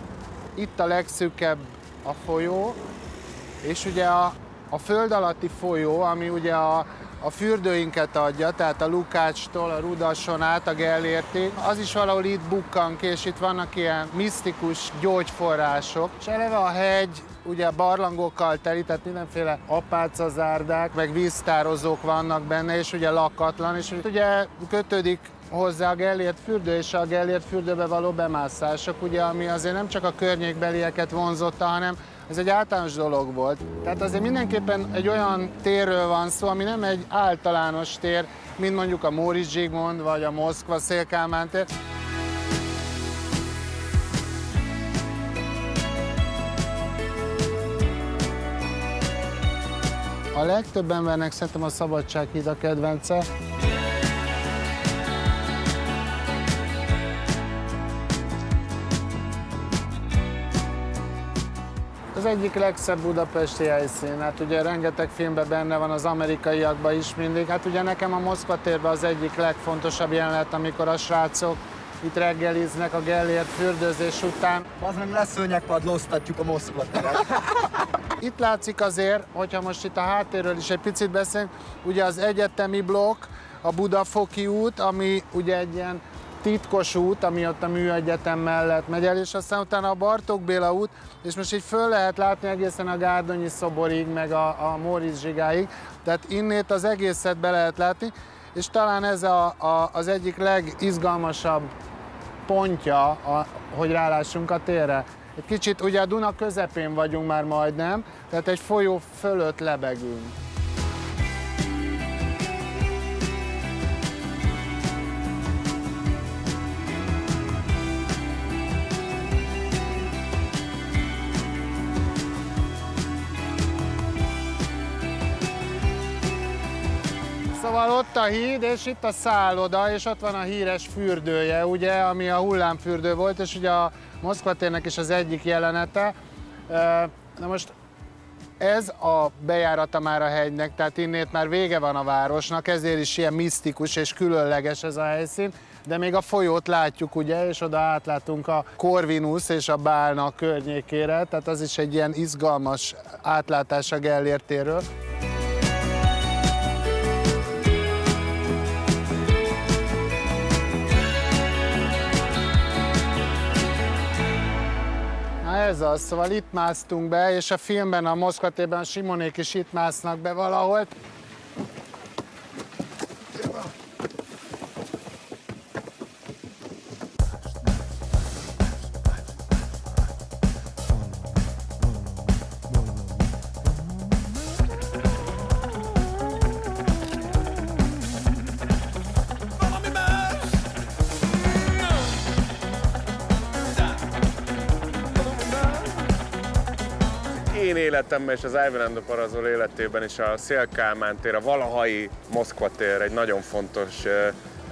itt a legszűkebb a folyó, és ugye a, a föld alatti folyó, ami ugye a, a fürdőinket adja, tehát a Lukácstól, a Rudason át, a Gellértig, az is valahol itt bukkan ki, és itt vannak ilyen misztikus gyógyforrások. És eleve a hegy ugye barlangokkal teli, tehát mindenféle apácazárdák, meg víztározók vannak benne, és ugye lakatlan, és ugye kötődik hozzá a Gellért fürdő és a Gellért fürdőbe való bemászások, ugye, ami azért nem csak a környékbelieket vonzotta, hanem ez egy általános dolog volt. Tehát azért mindenképpen egy olyan térről van szó, ami nem egy általános tér, mint mondjuk a Móricz Zsigmond, vagy a Moszkva Szélkálmán tér. A legtöbb embernek szerintem a Szabadsághíd a kedvence. Az egyik legszebb budapesti helyszín. Hát ugye rengeteg filmben benne van, az amerikaiakban is mindig. Hát ugye nekem a Moszkva térben az egyik legfontosabb jelenet, amikor a srácok itt reggeliznek a Gellért fürdőzés után. Az meg leszőnyegpadlóztatjuk a Moszkva teret. Itt látszik azért, hogyha most itt a háttérről is egy picit beszélünk, ugye az egyetemi blokk, a Budafoki út, ami ugye egy ilyen titkos út, ami ott a Műegyetem mellett megy el, és aztán utána a Bartók Béla út, és most így föl lehet látni egészen a Gárdonyi szoborig, meg a, a Móricz Zsigáig, tehát innét az egészet be lehet látni, és talán ez a, a, az egyik legizgalmasabb pontja, a, hogy rálássunk a térre. Egy kicsit, ugye a Duna közepén vagyunk már majdnem, tehát egy folyó fölött lebegünk. Ott a híd, és itt a szálloda, és ott van a híres fürdője, ugye, ami a hullámfürdő volt, és ugye a Moszkva térnek is az egyik jelenete. Na most ez a bejárata már a hegynek, tehát innét már vége van a városnak, ezért is ilyen misztikus és különleges ez a helyszín. De még a folyót látjuk, ugye, és oda átlátunk a Corvinus és a Bálna környékére, tehát az is egy ilyen izgalmas átlátás a Gellértéről. Ez az, szóval itt másztunk be, és a filmben, a Moszkva térben a Simonék is itt másznak be valahol. Életemben és az Ivanando Parazol életében is a Szél Kálmán tér, a valahai Moszkva tér egy nagyon fontos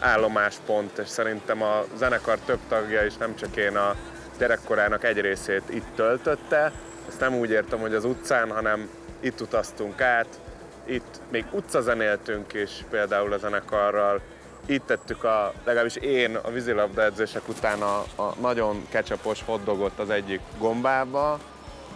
állomáspont, és szerintem a zenekar több tagja is, nem csak én a gyerekkorának egy részét itt töltötte. Ezt nem úgy értem, hogy az utcán, hanem itt utaztunk át, itt még utcazenéltünk is például a zenekarral, itt tettük a, legalábbis én a vízilabda edzések után a, a nagyon kecsapos hotdogot az egyik gombába,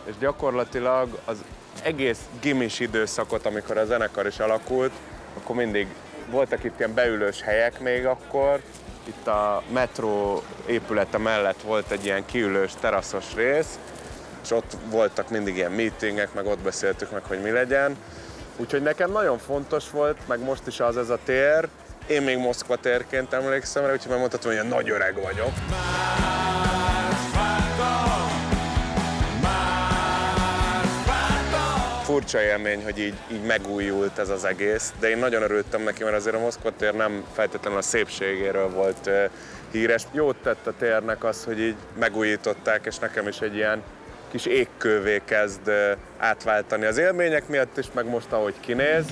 és gyakorlatilag az egész gimis időszakot, amikor a zenekar is alakult, akkor mindig voltak itt ilyen beülős helyek még akkor, itt a metró épülete mellett volt egy ilyen kiülős teraszos rész, és ott voltak mindig ilyen meetingek, meg ott beszéltük meg, hogy mi legyen. Úgyhogy nekem nagyon fontos volt, meg most is az ez a tér. Én még Moszkva térként emlékszem rá, úgyhogy megmondhatom, hogy ilyen nagy öreg vagyok. Furcsa élmény, hogy így, így megújult ez az egész, de én nagyon örültem neki, mert azért a Moszkva tér nem feltétlenül a szépségéről volt híres. Jót tett a térnek az, hogy így megújították, és nekem is egy ilyen kis égkővé kezd átváltani az élmények miatt is, meg most ahogy kinéz.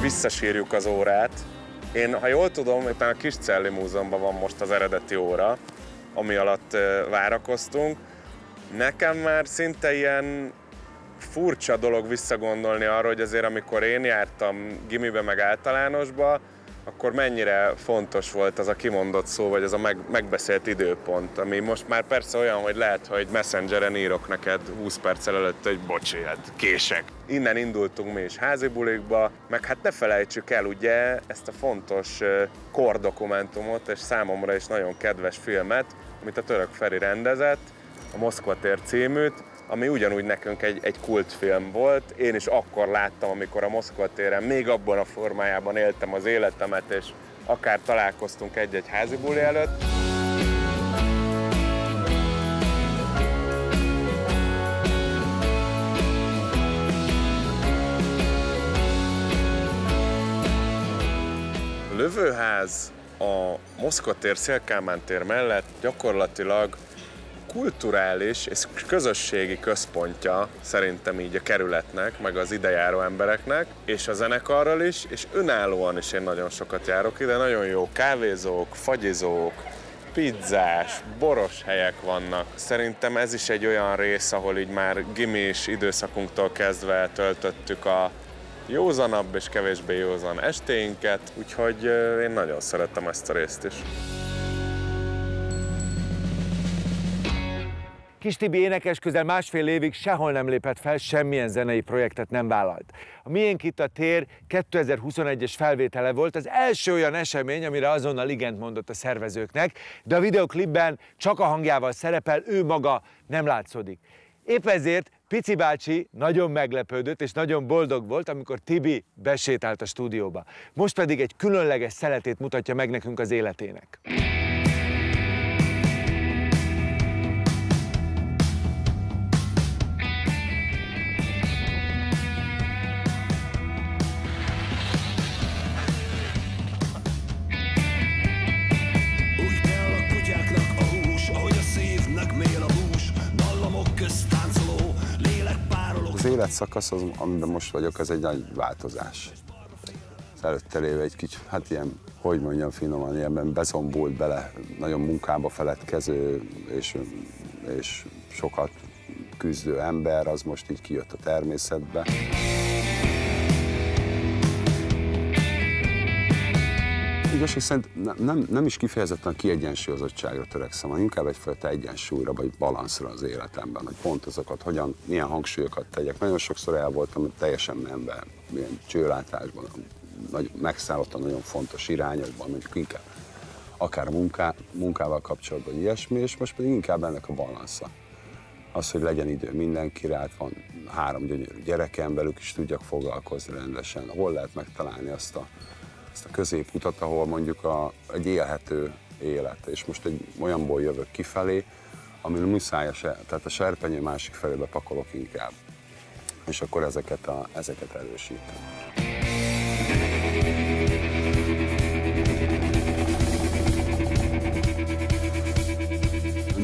Visszasírjuk az órát. Én, ha jól tudom, éppen a Kis Celli Múzeumban van most az eredeti óra, ami alatt várakoztunk. Nekem már szinte ilyen furcsa dolog visszagondolni arra, hogy azért amikor én jártam gimibe meg általánosba, akkor mennyire fontos volt az a kimondott szó, vagy az a meg, megbeszélt időpont, ami most már persze olyan, hogy lehet, hogy messengeren írok neked 20 perccel előtt, hogy bocsi, hát kések. Innen indultunk mi is házi bulikba, meg hát ne felejtsük el ugye ezt a fontos kordokumentumot, és számomra is nagyon kedves filmet, amit a Török Feri rendezett, a Moszkva tér címűt, ami ugyanúgy nekünk egy, egy kultfilm volt. Én is akkor láttam, amikor a Moszkva téren még abban a formájában éltem az életemet, és akár találkoztunk egy-egy házi buli előtt. Lövőház a Moszkva tér, Szélkámán tér mellett gyakorlatilag kulturális és közösségi központja szerintem így a kerületnek, meg az idejáró embereknek, és a zenekarral is, és önállóan is én nagyon sokat járok ide, nagyon jó kávézók, fagyizók, pizzás, boros helyek vannak. Szerintem ez is egy olyan rész, ahol így már gimis időszakunktól kezdve töltöttük a józanabb és kevésbé józan estéinket, úgyhogy én nagyon szerettem ezt a részt is. Kis Tibi énekes közel másfél évig sehol nem lépett fel, semmilyen zenei projektet nem vállalt. A Miénk itt a tér 2021-es felvétele volt, az első olyan esemény, amire azonnal igent mondott a szervezőknek, de a videoklipben csak a hangjával szerepel, ő maga nem látszódik. Épp ezért Pici bácsi nagyon meglepődött és nagyon boldog volt, amikor Tibi besétált a stúdióba. Most pedig egy különleges szeletét mutatja meg nekünk az életének. Életszakasz, az, amiben most vagyok, ez egy nagy változás. Az előtte lévő egy kicsit, hát ilyen, hogy mondjam finoman, ilyenben bezombult bele, nagyon munkába feledkező és, és sokat küzdő ember, az most így kijött a természetbe. Igazság szerint ne- nem, nem is kifejezetten a kiegyensúlyozottságra törekszem, hanem inkább egyfajta egyensúlyra vagy balanszra az életemben, hogy pont azokat, hogyan, milyen hangsúlyokat tegyek. Nagyon sokszor el voltam teljesen menve, milyen csőlátásban, nagy, megszállottan nagyon fontos irányokban, mondjuk inkább akár munká, munkával kapcsolatban vagy ilyesmi, és most pedig inkább ennek a balansza. Az, hogy legyen idő mindenkire, hát van három gyönyörű gyerekem, velük is tudjak foglalkozni rendesen, hol lehet megtalálni azt a ezt a középutat, ahol mondjuk a, egy élhető élet, és most egy olyanból jövök kifelé, amin muszáj tehát a serpenyő másik felébe pakolok inkább. És akkor ezeket, a, ezeket erősítem.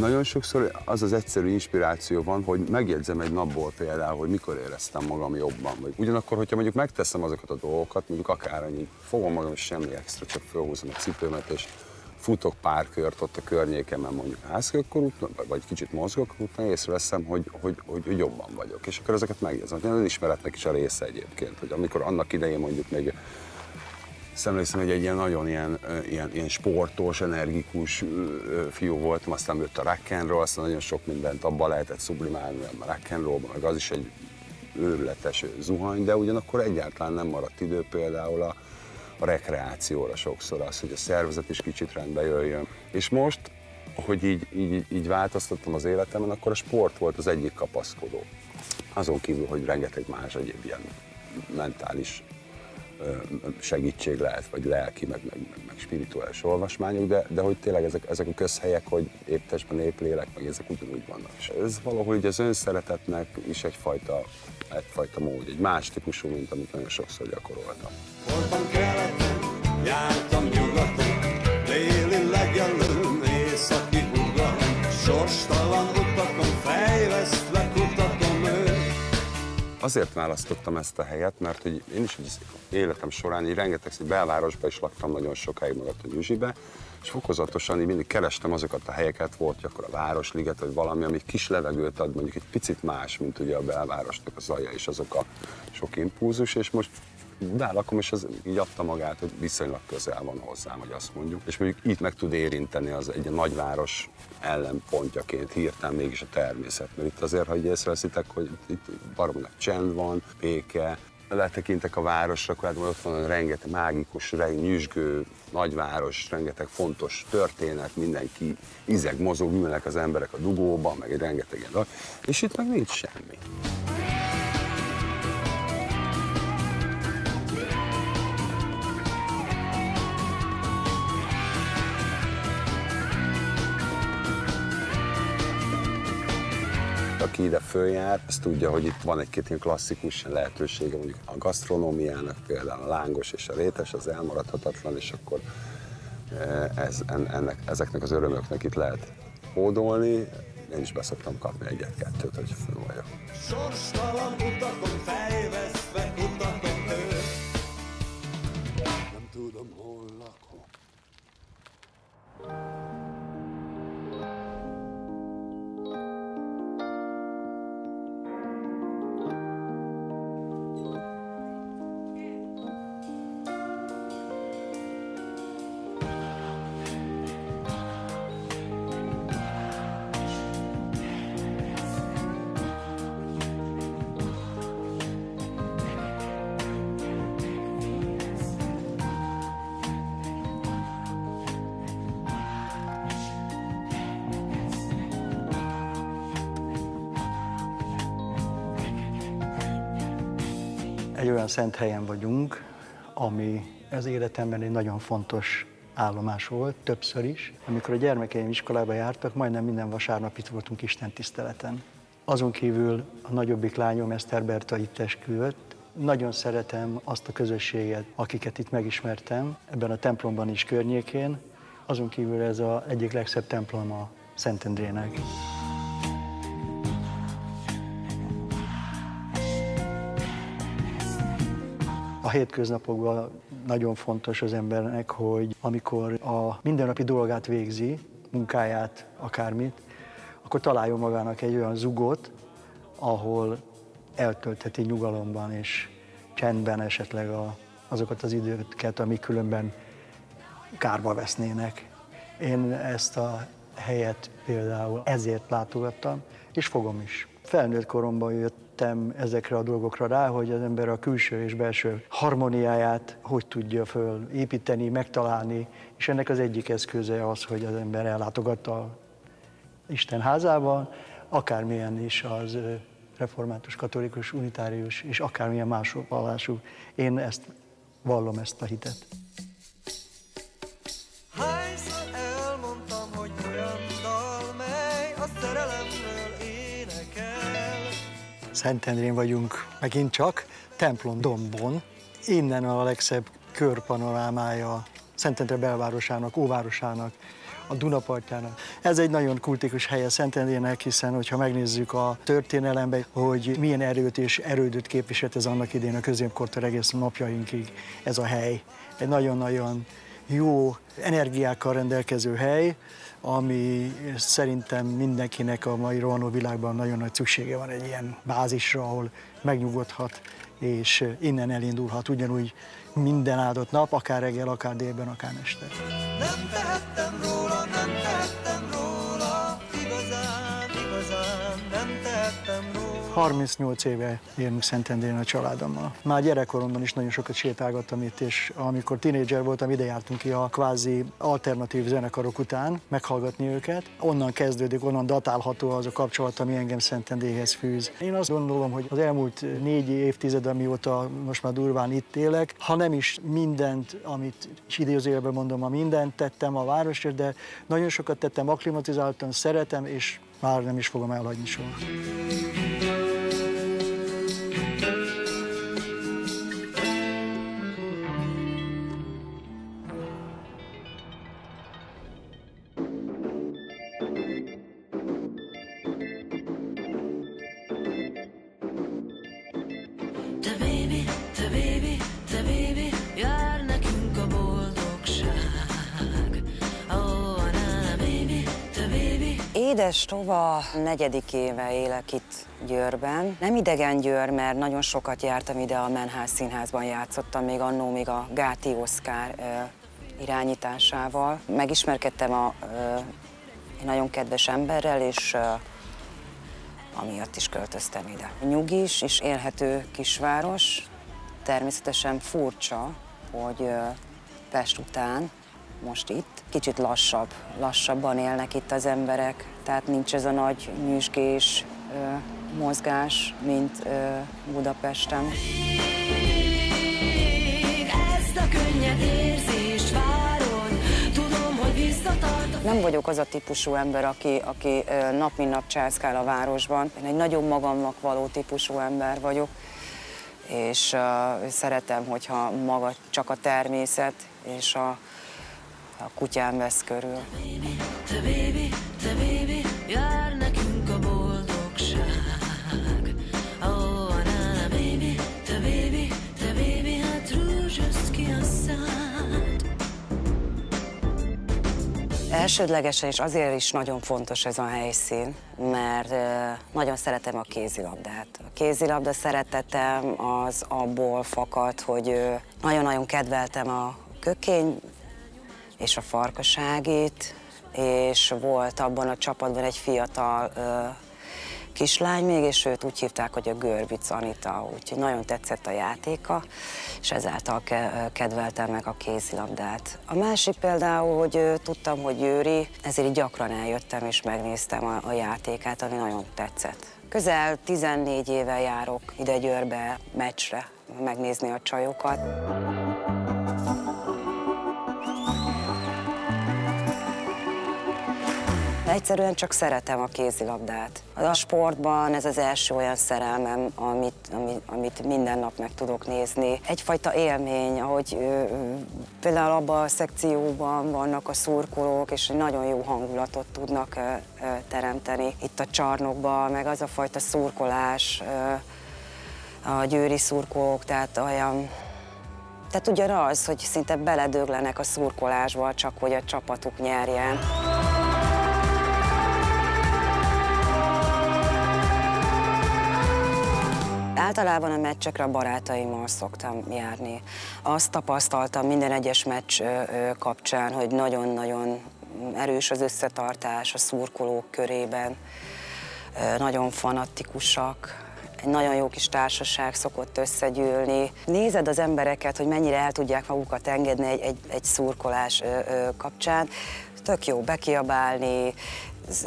Nagyon sokszor az az egyszerű inspiráció van, hogy megjegyzem egy napból például, hogy mikor éreztem magam jobban. Vagy ugyanakkor, hogyha mondjuk megteszem azokat a dolgokat, mondjuk akár annyi, fogom magam és semmi extra, csak felhúzom a cipőmet, és futok pár kört ott a környékemen mondjuk házkökkörúton, vagy- kicsit mozgok, utána észreveszem, hogy, hogy, hogy, hogy jobban vagyok. És akkor ezeket megjegyzem. Ez ismeretnek is a része egyébként, hogy amikor annak idején mondjuk még Szemlékszem, hogy egy ilyen nagyon ilyen, ilyen, ilyen sportos, energikus fiú voltam, aztán jött a rock and roll, aztán nagyon sok mindent abba lehetett sublimálni, a rock and roll, meg az is egy őrületes zuhany, de ugyanakkor egyáltalán nem maradt idő például a, a rekreációra sokszor az, hogy a szervezet is kicsit rendbe jöjjön. És most, hogy így, így, így változtattam az életemen, akkor a sport volt az egyik kapaszkodó. Azon kívül, hogy rengeteg más egyéb ilyen mentális segítség lehet, vagy lelki, meg, meg, meg, meg spirituális olvasmányok, de, de hogy tényleg ezek, ezek a közhelyek, hogy épp testben, épp lélek, meg ezek ugyanúgy vannak. És ez valahogy az önszeretetnek is egyfajta, egyfajta mód, egy más típusú, mint amit nagyon sokszor gyakoroltam. Voltam keleten, jártam nyugaton, Azért választottam ezt a helyet, mert hogy én is az életem során így rengeteg belvárosban is laktam nagyon sokáig magadt a Gyuzsibe, és fokozatosan így mindig kerestem azokat a helyeket, volt akkor a Városliget, vagy valami, ami kis levegőt ad, mondjuk egy picit más, mint ugye a belvárosnak a zaja és azok a sok impulzus, és most beállakom, és az így adta magát, hogy viszonylag közel van hozzám, hogy azt mondjuk. És mondjuk itt meg tud érinteni az egy nagyváros ellenpontjaként hirtelen mégis a természet. Mert itt azért, ha így észreveszitek, hogy itt baromi nagy csend van, béke, letekintek a városra, akkor hát ott van rengeteg mágikus, reng, nyüzsgő nagyváros, rengeteg fontos történet, mindenki izeg, mozog, ülnek az emberek a dugóban, meg egy rengeteg és itt meg nincs semmi. Aki ide följár, az tudja, hogy itt van egy-két ilyen klasszikus lehetősége, mondjuk a gasztronómiának, például a lángos és a rétes, az elmaradhatatlan, és akkor eh, ez, en- ennek, ezeknek az örömöknek itt lehet hódolni. Én is beszoktam kapni egyet-kettőt, hogy fönn vagyok. Sorstalan utakon, fejvesztve szent helyen vagyunk, ami az életemben egy nagyon fontos állomás volt, többször is. Amikor a gyermekeim iskolába jártak, majdnem minden vasárnap itt voltunk Isten tiszteleten. Azon kívül a nagyobbik lányom Eszter Berta itt esküvött. Nagyon szeretem azt a közösséget, akiket itt megismertem, ebben a templomban is környékén. Azon kívül ez az egyik legszebb templom a Szentendrének. Hétköznapokban nagyon fontos az embernek, hogy amikor a mindennapi dolgát végzi, munkáját, akármit, akkor találjon magának egy olyan zugot, ahol eltöltheti nyugalomban és csendben esetleg a, azokat az időket, amik különben kárba vesznének. Én ezt a helyet például ezért látogattam, és fogom is. Felnőtt koromban jöttem ezekre a dolgokra rá, hogy az ember a külső és belső harmóniáját hogy tudja föl építeni, megtalálni, és ennek az egyik eszköze az, hogy az ember ellátogatta a Isten házában, akármilyen is az református, katolikus, unitárius és akármilyen más vallású. Én ezt vallom, ezt a hitet. Szentendrén vagyunk megint csak, templom dombon. Innen a legszebb körpanorámája Szentendre belvárosának, óvárosának, a Dunapartjának. Ez egy nagyon kultikus helye Szentendének, hiszen hogyha megnézzük a történelembe, hogy milyen erőt és erődöt képviselt ez annak idén a középkortól egész napjainkig ez a hely. Egy nagyon-nagyon jó energiákkal rendelkező hely, ami szerintem mindenkinek a mai rohanó világban nagyon nagy szüksége van egy ilyen bázisra, ahol megnyugodhat, és innen elindulhat ugyanúgy minden áldott nap, akár reggel, akár délben, akár este. Nem tehettem róla, 38 éve élünk Szentendrén a családommal. Már gyerekkoromban is nagyon sokat sétálgattam itt, és amikor tinédzser voltam, ide jártunk ki a kvázi alternatív zenekarok után, meghallgatni őket. Onnan kezdődik, onnan datálható az a kapcsolat, ami engem Szentendéhez fűz. Én azt gondolom, hogy az elmúlt négy évtized, amióta most már durván itt élek, ha nem is mindent, amit is idézőjelben mondom, a mindent tettem a városért, de nagyon sokat tettem, akklimatizáltam, szeretem, és már nem is fogom elhagyni soha. Édes Tova negyedik éve élek itt Győrben. Nem idegen Győr, mert nagyon sokat jártam ide a Menház Színházban játszottam, még annó még a Gáti Oszkár ö, irányításával. Megismerkedtem a ö, egy nagyon kedves emberrel, és ö, amiatt is költöztem ide. Nyugis és élhető kisváros, természetesen furcsa, hogy ö, Pest után most itt. Kicsit lassabb, lassabban élnek itt az emberek, tehát nincs ez a nagy nyüzsgés, mozgás, mint Budapesten. Nem vagyok az a típusú ember, aki, aki nap mint nap császkál a városban. Én egy nagyon magamnak való típusú ember vagyok, és uh, szeretem, hogyha maga csak a természet és a, a kutyám vesz körül. Te baby, te baby, jár nekünk a boldogság. Oh, na, baby, te baby, te baby, hát rúzsasd ki a szád. Elsődlegesen és azért is nagyon fontos ez a helyszín, mert nagyon szeretem a kézilabdát. A kézilabda szeretetem az abból fakad, hogy nagyon-nagyon kedveltem a kökény és a farkaságit, és volt abban a csapatban egy fiatal ö, kislány még, és őt úgy hívták, hogy a Görbic Anita, úgyhogy nagyon tetszett a játéka, és ezáltal ke- kedveltem meg a kézilabdát. A másik például, hogy tudtam, hogy Győri, ezért gyakran eljöttem és megnéztem a, a játékát, ami nagyon tetszett. Közel 14 éve járok ide Győrbe meccsre, megnézni a csajokat. Egyszerűen csak szeretem a kézilabdát. A sportban ez az első olyan szerelmem, amit, amit, amit minden nap meg tudok nézni. Egyfajta élmény, ahogy ö, például abban a szekcióban vannak a szurkolók, és nagyon jó hangulatot tudnak ö, ö, teremteni. Itt a csarnokban, meg az a fajta szurkolás, ö, a győri szurkolók, tehát olyan tehát ugyanaz, hogy szinte beledöglenek a szurkolásba, csak hogy a csapatuk nyerjen. Általában a meccsekre a barátaimmal szoktam járni. Azt tapasztaltam minden egyes meccs kapcsán, hogy nagyon-nagyon erős az összetartás a szurkolók körében, nagyon fanatikusak, egy nagyon jó kis társaság szokott összegyűlni. Nézed az embereket, hogy mennyire el tudják magukat engedni egy, egy, egy szurkolás ö, ö, kapcsán. Tök jó bekiabálni,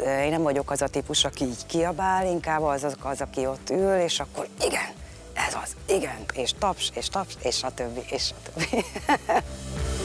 én nem vagyok az a típus, aki így kiabál, inkább az az, az aki ott ül, és akkor igen, ez az, igen, és taps, és taps, és a többi, és a többi.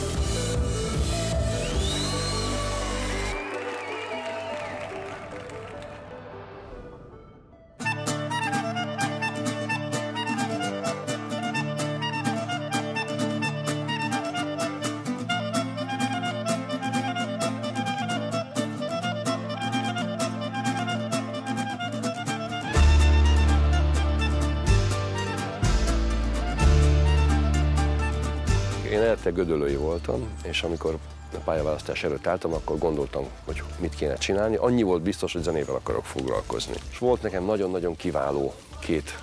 eredetileg gödölői voltam, és amikor a pályaválasztás előtt álltam, akkor gondoltam, hogy mit kéne csinálni. Annyi volt biztos, hogy zenével akarok foglalkozni. És volt nekem nagyon-nagyon kiváló két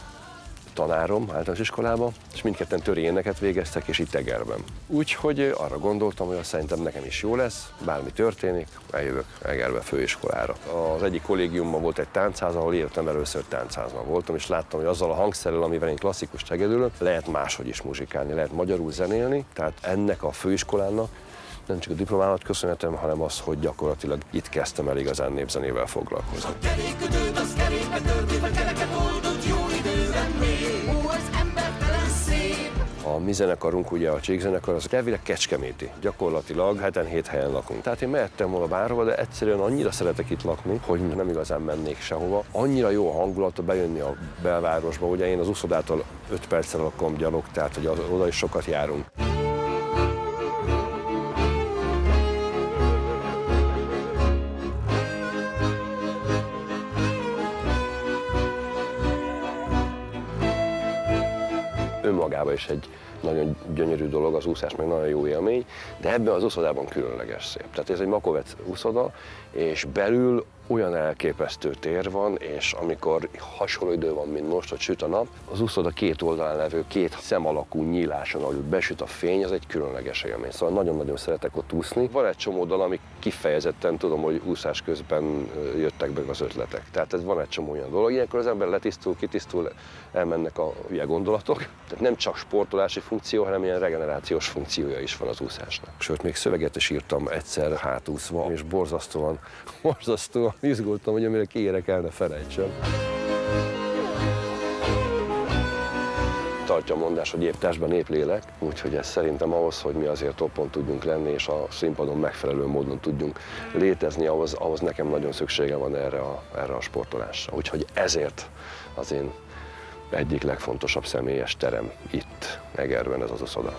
tanárom általános iskolában, és mindketten töri éneket végeztek, és itt Egerben. Úgyhogy arra gondoltam, hogy azt szerintem nekem is jó lesz, bármi történik, eljövök Egerbe főiskolára. Az egyik kollégiumban volt egy táncház, ahol életem először táncházban voltam, és láttam, hogy azzal a hangszerrel, amivel én klasszikus tegedülök, lehet máshogy is muzsikálni, lehet magyarul zenélni, tehát ennek a főiskolának nem csak a diplomámat köszönhetem, hanem az, hogy gyakorlatilag itt kezdtem el igazán népzenével foglalkozni. Keréködőd az kerékbe A mi zenekarunk, ugye a Csík zenekar, az elvileg kecskeméti. Gyakorlatilag heten hét helyen lakunk. Tehát én mehettem volna bárhova, de egyszerűen annyira szeretek itt lakni, hogy nem igazán mennék sehova. Annyira jó a hangulata bejönni a belvárosba. Ugye én az uszodától 5 perccel lakom gyalog, tehát hogy oda is sokat járunk. Önmagában is egy nagyon gyönyörű dolog, az úszás meg nagyon jó élmény, de ebben az úszodában különleges szép. Tehát ez egy makovec úszoda, és belül olyan elképesztő tér van, és amikor hasonló idő van, mint most, hogy süt a nap, az úszoda két oldalán levő két szem alakú nyíláson, ahogy besüt a fény, az egy különleges élmény. Szóval nagyon-nagyon szeretek ott úszni. Van egy csomó dal, ami kifejezetten tudom, hogy úszás közben jöttek be az ötletek. Tehát ez van egy csomó olyan dolog. Ilyenkor az ember letisztul, kitisztul, elmennek a hülye gondolatok. Tehát nem csak sportolási funkció, hanem ilyen regenerációs funkciója is van az úszásnak. Sőt, még szöveget is írtam egyszer hátúszva, és borzasztóan, borzasztóan izgultam, hogy amire kiérek el, ne felejtsem. tartja a mondás, hogy épp testben, épp lélek, úgyhogy ez szerintem ahhoz, hogy mi azért toppon tudjunk lenni, és a színpadon megfelelő módon tudjunk létezni, ahhoz, ahhoz nekem nagyon szüksége van erre a, erre a sportolásra. Úgyhogy ezért az én egyik legfontosabb személyes terem itt, Egerben ez az uszoda.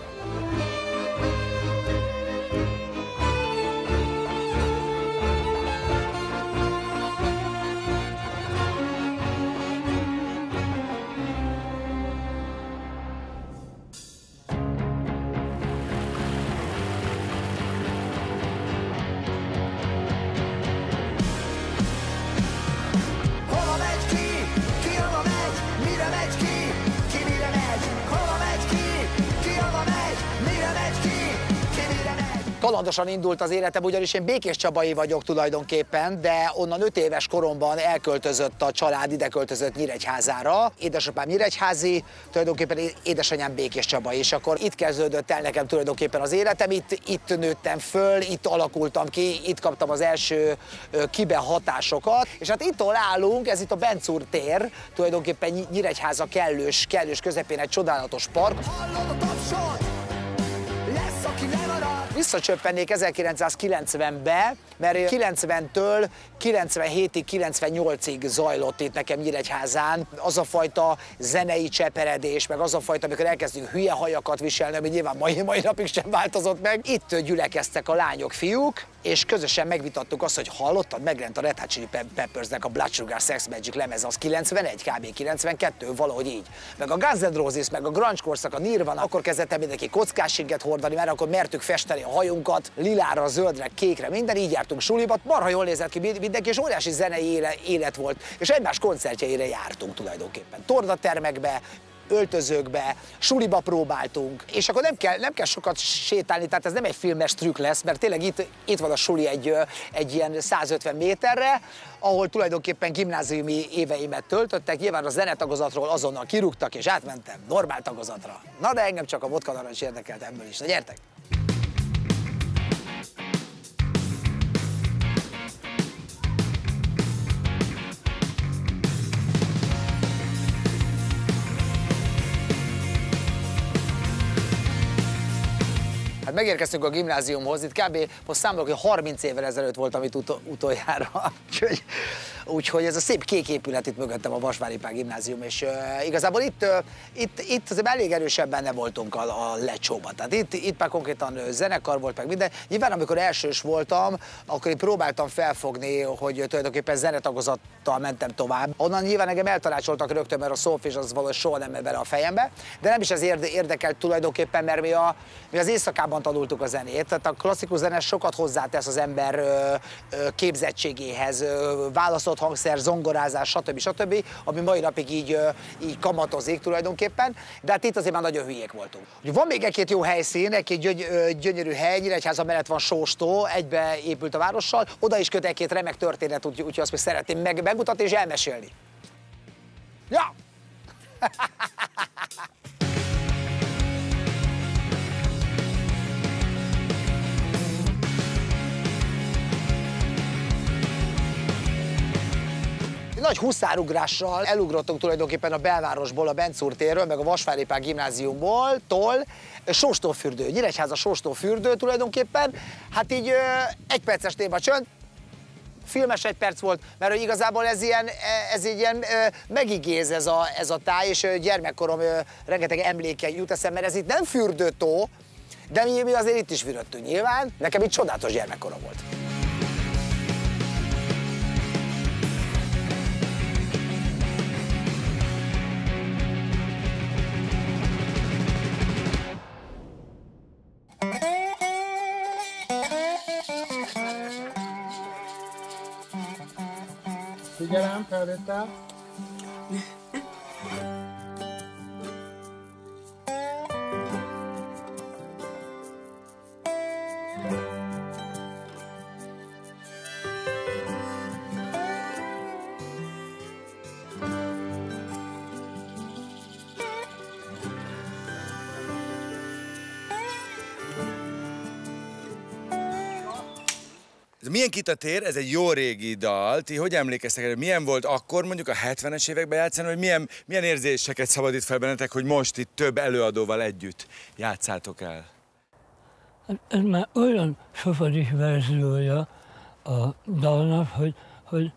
Kalandosan indult az életem, ugyanis én Békés Csabai vagyok tulajdonképpen, de onnan 5 éves koromban elköltözött a család, ide költözött Nyíregyházára. Édesapám Nyíregyházi, tulajdonképpen édesanyám Békés Csabai, és akkor itt kezdődött el nekem tulajdonképpen az életem, itt, itt nőttem föl, itt alakultam ki, itt kaptam az első kibehatásokat, és hát itt állunk, ez itt a Bencúr tér, tulajdonképpen Ny- Nyíregyháza kellős, kellős közepén egy csodálatos park. Hallod a tapsot? Lesz, aki lemarad. Visszacsöppennék 1990-be, mert 90-től 97-ig, 98-ig zajlott itt nekem Nyíregyházán az a fajta zenei cseperedés, meg az a fajta, amikor elkezdünk hülye hajakat viselni, ami nyilván mai, mai napig sem változott meg. Itt gyülekeztek a lányok, fiúk, és közösen megvitattuk azt, hogy hallottad, megrend a Red Hot Chili Pe- Peppersnek a Blood Sugar Sex Magic lemez, az 91, kb. 92, valahogy így. Meg a Guns N' Roses, meg a grunge korszak, a Nirvana, akkor kezdett el mindenki kockásinget hordani, mert akkor mertük festeni a hajunkat, lilára, zöldre, kékre, minden, így jártunk suliba, marha jól nézett ki mindenki, és óriási zenei éle, élet volt, és egymás koncertjeire jártunk tulajdonképpen. Tornatermekbe, öltözőkbe, suliba próbáltunk, és akkor nem kell, nem kell sokat sétálni, tehát ez nem egy filmes trükk lesz, mert tényleg itt, itt van a suli egy, egy ilyen 150 méterre, ahol tulajdonképpen gimnáziumi éveimet töltöttek, nyilván a zenetagozatról azonnal kirúgtak, és átmentem normál tagozatra. Na de engem csak a vodka narancs érdekelt ebből is. Na gyertek! Hát megérkeztünk a gimnáziumhoz, itt kb. most számolok, hogy 30 évvel ezelőtt voltam itt utol, utoljára. úgyhogy ez a szép kék épület itt mögöttem a Vasvári Pál gimnázium, és uh, igazából itt, uh, itt, itt azért elég erősen benne voltunk a, a lecsóban. Tehát itt, itt már konkrétan zenekar volt, meg minden. Nyilván amikor elsős voltam, akkor én próbáltam felfogni, hogy tulajdonképpen zenetagozattal mentem tovább. Onnan nyilván engem eltanácsoltak rögtön, mert a szófés az valahogy soha nem bele a fejembe, de nem is ez érde, érdekelt tulajdonképpen, mert mi, a, mi az éjszakában tanultuk a zenét, tehát a klasszikus zene sokat hozzátesz az ember ö, ö, képzettségéhez, ö, választott hangszer, zongorázás, stb. stb., ami mai napig így, így kamatozik tulajdonképpen, de hát itt azért már nagyon hülyék voltunk. Van még egy-két jó helyszín, egy-két gyöny, gyönyörű hely, Nyíregyháza mellett van Sóstó, egybe épült a várossal, oda is köt egy-két remek történet, úgyhogy úgy, azt még szeretném meg, megmutatni és elmesélni. Ja! nagy huszárugrással elugrottunk tulajdonképpen a belvárosból, a Bencúr térről, meg a Vasvári Pál gimnáziumból, tól, Sóstófürdő, Nyíregyháza Sóstófürdő tulajdonképpen. Hát így ö, egy perces néma csönd, filmes egy perc volt, mert hogy igazából ez ilyen, ez egy ilyen megigéz ez a, ez a táj, és gyermekkorom rengeteg emléke jut eszembe, mert ez itt nem fürdőtó, de mi, mi azért itt is fürödtünk nyilván. Nekem itt csodálatos gyermekkorom volt. Figyelem, felvétel. Milyen kitatér? Ez egy jó régi dal. Ti hogy emlékeztek erre? Milyen volt akkor mondjuk a 70-es években játszani, hogy milyen, milyen érzéseket szabadít fel bennetek, hogy most itt több előadóval együtt játszátok el? Hát ez már olyan sokadik verziója a dalnak, hogy, hogy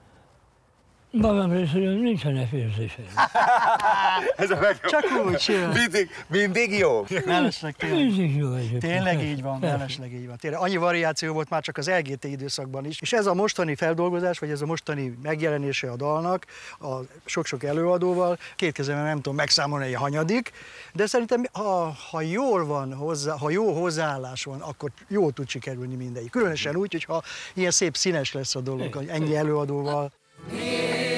magam részéről nincsenek érzéseim. Ez a legjobb. Csak úgy, jön. Mindig, mindig jó. Mellesleg Mindig tényleg. jó egyébként. Tényleg így van, mellesleg így van. Tényleg annyi variáció volt már csak az LGT időszakban is. És ez a mostani feldolgozás, vagy ez a mostani megjelenése a dalnak, a sok-sok előadóval, két kezemben nem tudom megszámolni egy hanyadik, de szerintem ha, ha jól van hozzá, ha jó hozzáállás van, akkor jól tud sikerülni mindegyik. Különösen úgy, hogyha ilyen szép színes lesz a dolog, hogy ennyi előadóval. Itt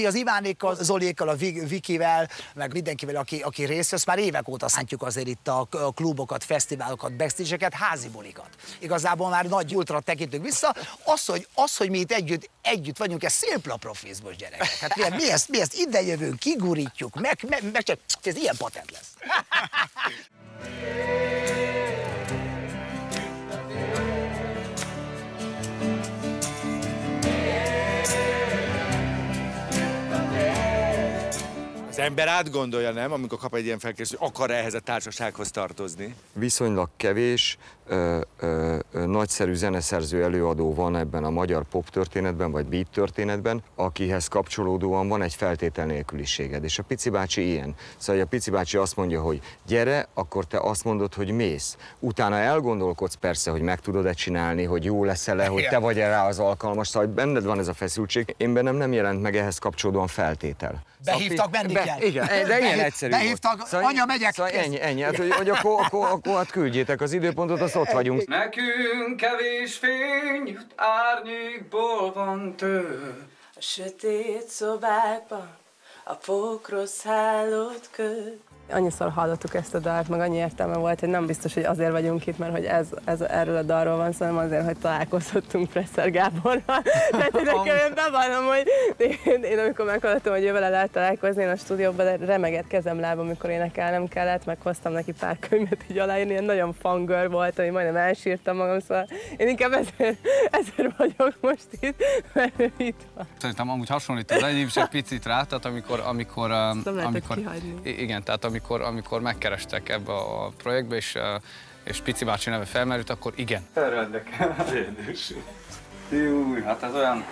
Mi az Ivánékkal, Zoliékkal, a Vi- Vikivel, meg mindenkivel, aki, aki részt vesz, már évek óta szántjuk azért itt a klubokat, fesztiválokat, backstage-eket, házi bulikat. Igazából már nagy ultra tekintünk vissza. Az, hogy, az, hogy mi itt együtt, együtt vagyunk, ez szélpla profizmus gyerekek. Hát mi, mi, ezt, mi ezt ide jövünk, kigurítjuk, meg, meg, meg csak, ez ilyen patent lesz. Az ember átgondolja, nem, amikor kap egy ilyen felkészülést, hogy akar ehhez a társasághoz tartozni? Viszonylag kevés, ö, ö, ö, nagyszerű zeneszerző előadó van ebben a magyar pop történetben, vagy beat történetben, akihez kapcsolódóan van egy feltétel nélküliséged. És a Pici bácsi ilyen. Szóval, a Pici bácsi azt mondja, hogy gyere, akkor te azt mondod, hogy mész. Utána elgondolkodsz persze, hogy meg tudod-e csinálni, hogy jó leszel-e, hogy te vagy-e rá az alkalmas, szóval benned van ez a feszültség. Én bennem nem jelent meg ehhez kapcsolódóan feltétel. Behívtak, menni Be-. Igen, de ilyen egyszerű Behívtak, volt. Szóval- anya, megyek. Szóval ennyi, ennyi. Hát, hogy, hogy akkor, akkor, akkor hát küldjétek az időpontot, azt ott vagyunk. Nekünk kevés fény, jut árnyékból van tő. A sötét szobákban a pokrosz hálót köt. Annyiszor hallottuk ezt a dalt, meg annyi értelme volt, hogy nem biztos, hogy azért vagyunk itt, mert hogy ez, ez erről a dalról van szó, hanem azért, hogy találkozhattunk Presser Gáborral. Tehát hogy nekem én bevallom, hogy én, én amikor meghallottam, hogy ő vele lehet találkozni, én a stúdióban de remegett kezem lábam, amikor énekelnem kellett, meg hoztam neki pár könyvet így aláírni, ilyen nagyon fangör volt, hogy majdnem elsírtam magam, szóval én inkább ezért, ezért vagyok most itt, mert ő itt van. Szerintem amúgy hasonlít az enyém picit rá, tehát amikor, amikor, um, nem lehetett amikor igen, tehát amikor amikor, amikor megkerestek ebbe a projektbe, és, és Pici bácsi neve felmerült, akkor igen. Felrendek. Júj, hát ez olyan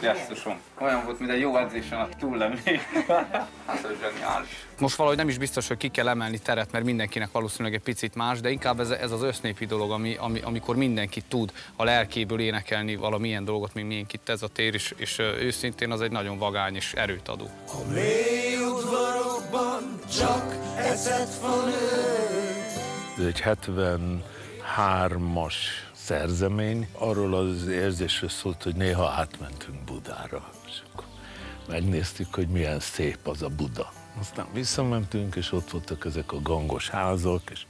gesztusom. Olyan volt, mint egy jó edzésen, a túl lennék. hát ez zseniális. Most valahogy nem is biztos, hogy ki kell emelni teret, mert mindenkinek valószínűleg egy picit más, de inkább ez, ez az össznépi dolog, ami, ami, amikor mindenki tud a lelkéből énekelni valamilyen dolgot, mint milyen itt ez a tér, és, és őszintén az egy nagyon vagány és erőt adó. A mély udvarokban csak eszed van ő. Ez egy 73-as szerzemény, arról az érzésről szólt, hogy néha átmentünk Budára, és akkor megnéztük, hogy milyen szép az a Buda. Aztán visszamentünk, és ott voltak ezek a gangos házak, és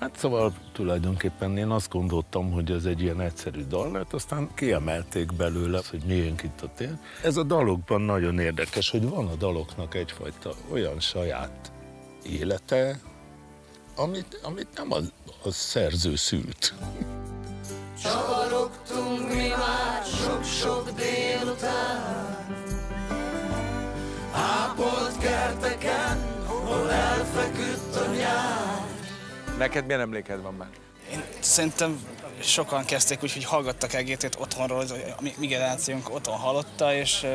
hát szóval tulajdonképpen én azt gondoltam, hogy ez egy ilyen egyszerű dal lett, aztán kiemelték belőle, hogy miénk itt a tér. Ez a dalokban nagyon érdekes, hogy van a daloknak egyfajta olyan saját élete, amit, amit nem a, a szerző szült. Csavarogtunk mi már sok-sok délután Ápolt kerteken, hol elfeküdt a nyár Neked milyen emléked van már? Én szerintem sokan kezdték úgy, hogy hallgattak EGT-t otthonról, hogy a mi generációnk otthon hallotta, és,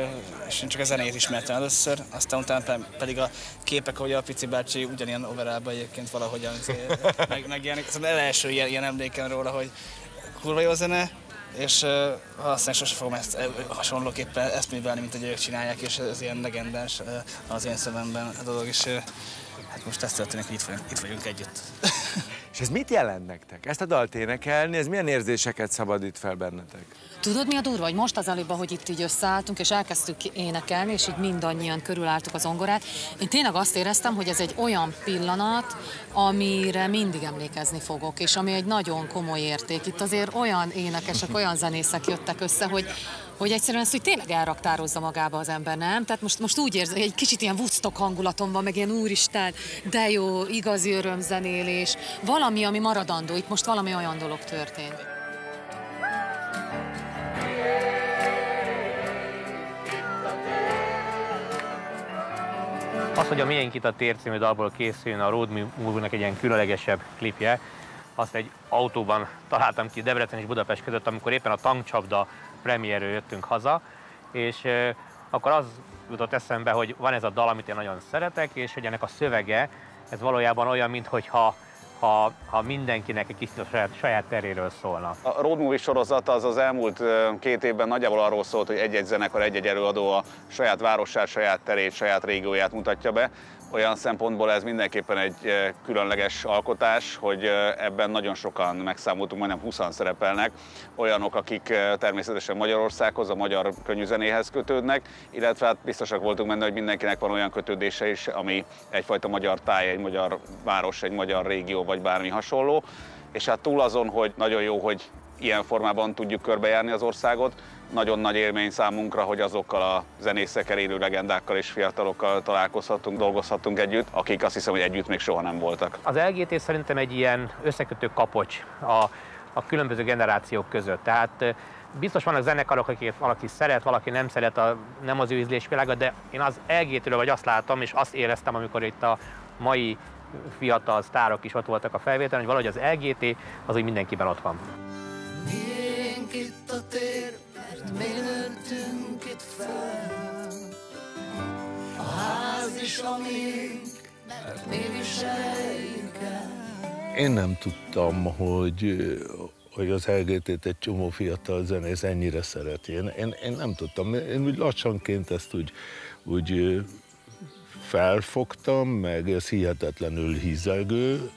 és én csak a zenét ismertem először, aztán utána pe- pedig a képek, hogy a Pici bácsi ugyanilyen overallban egyébként valahogyan meg, megjelenik. Ez az első ilyen, ilyen emlékem róla, hogy kurva jó zene, és uh, aztán sose fogom ezt hasonlóképpen ezt művelni, mint hogy ők csinálják, és ez ilyen legendás ö, az én szememben a dolog, és ö, hát most ez történik, hogy itt vagyunk, itt vagyunk együtt. És ez mit jelent nektek? Ezt a dalt énekelni, ez milyen érzéseket szabadít fel bennetek? Tudod, mi a durva, hogy most az előbb, hogy itt így összeálltunk, és elkezdtük énekelni, és így mindannyian körülálltuk az zongorát, én tényleg azt éreztem, hogy ez egy olyan pillanat, amire mindig emlékezni fogok, és ami egy nagyon komoly érték. Itt azért olyan énekesek, olyan zenészek jöttek össze, hogy, hogy egyszerűen ezt hogy tényleg elraktározza magába az ember, nem? Tehát most, most úgy érzem, hogy egy kicsit ilyen Woodstock hangulatom van, meg ilyen úristen, de jó, igazi örömzenélés, valami, ami maradandó, itt most valami olyan dolog történt. Az, hogy a Miénk itt a tér című dalból készüljön a Road Movie-nak egy ilyen különlegesebb klipje, azt egy autóban találtam ki Debrecen és Budapest között, amikor éppen a tankcsapda premierről jöttünk haza, és akkor az jutott eszembe, hogy van ez a dal, amit én nagyon szeretek, és hogy ennek a szövege, ez valójában olyan, mintha ha, ha mindenkinek egy kicsit a saját, saját teréről szólna. A Road Movie sorozat az az elmúlt két évben nagyjából arról szólt, hogy egy-egy zenekar, egy-egy előadó a saját városát, saját terét, saját régióját mutatja be. Olyan szempontból ez mindenképpen egy ö, különleges alkotás, hogy ö, ebben nagyon sokan megszámoltunk, majdnem 20 szerepelnek, olyanok, akik ö, természetesen Magyarországhoz, a magyar könnyűzenéhez kötődnek, illetve hát biztosak voltunk benne, hogy mindenkinek van olyan kötődése is, ami egyfajta magyar táj, egy magyar város, egy magyar régió vagy bármi hasonló. És hát túl azon, hogy nagyon jó, hogy ilyen formában tudjuk körbejárni az országot, nagyon nagy élmény számunkra, hogy azokkal a zenészekkel, élő legendákkal és fiatalokkal találkozhatunk, dolgozhatunk együtt, akik azt hiszem, hogy együtt még soha nem voltak. Az LGT szerintem egy ilyen összekötő kapocs a, a különböző generációk között. Tehát biztos vannak zenekarok, akiket valaki szeret, valaki nem szeret, a, nem az ő ízlésvilága, de én az LGT-ről vagy azt látom, és azt éreztem, amikor itt a mai fiatal sztárok is ott voltak a felvételen, hogy valahogy az LGT az úgy mindenkiben ott van. Miénk itt a tér, mert mi nőttünk itt fel A ház is a mert mi Én nem tudtam, hogy, hogy az LGT-t egy csomó fiatal zenész ennyire szereti. Én, én, én nem tudtam. Én úgy lassanként ezt úgy, úgy felfogtam, meg ez hihetetlenül hízelgő.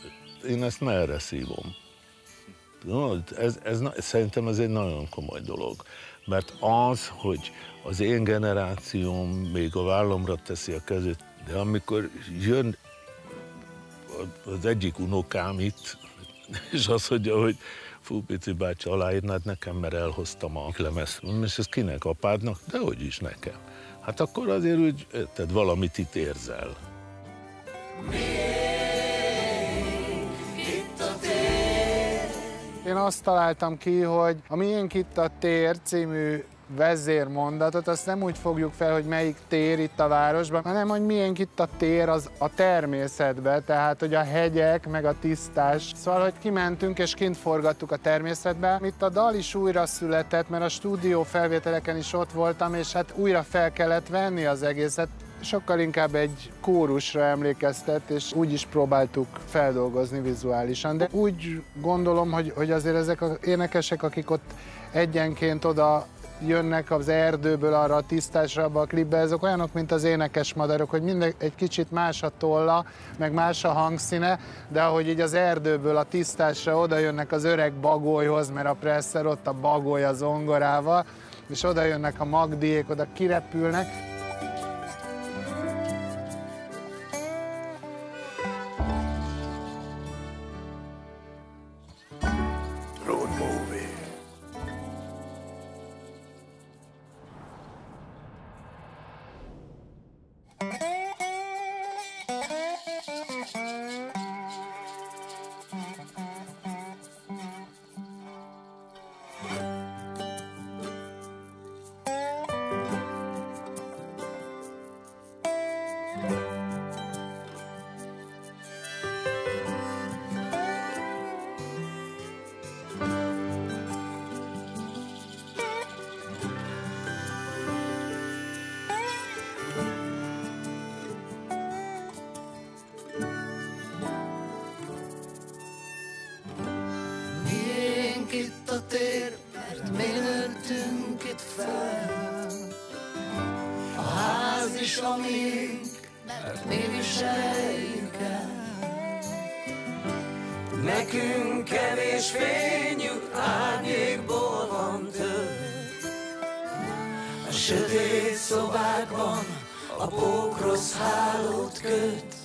Én ezt merre szívom. Tudod, ez, ez, szerintem ez egy nagyon komoly dolog. Mert az, hogy az én generációm még a vállamra teszi a kezét, de amikor jön az egyik unokám itt, és azt mondja, hogy fú, Pici bácsi, aláírnád nekem, mert elhoztam a lemezt. És ez kinek, apádnak? De hogy is nekem. Hát akkor azért úgy, érted, valamit itt érzel. Itt Én azt találtam ki, hogy a Miénk itt a tér című vezérmondatot, azt nem úgy fogjuk fel, hogy melyik tér itt a városban, hanem hogy milyen itt a tér az a természetbe, tehát hogy a hegyek, meg a tisztás. Szóval, hogy kimentünk és kint forgattuk a természetbe. Itt a dal is újra született, mert a stúdió felvételeken is ott voltam, és hát újra fel kellett venni az egészet sokkal inkább egy kórusra emlékeztet, és úgy is próbáltuk feldolgozni vizuálisan. De úgy gondolom, hogy, hogy azért ezek az énekesek, akik ott egyenként oda jönnek az erdőből arra a tisztásra abba a klipbe, ezek olyanok, mint az énekes madarok, hogy minden egy kicsit más a tolla, meg más a hangszíne, de ahogy így az erdőből a tisztásra oda jönnek az öreg bagolyhoz, mert a presszer ott a bagoly az zongorával, és oda jönnek a magdiék, oda kirepülnek, miénk, mert mi viseljük el. Nekünk kevés fényük árnyékból van több. A sötét szobákban a pókrosz hálót köt.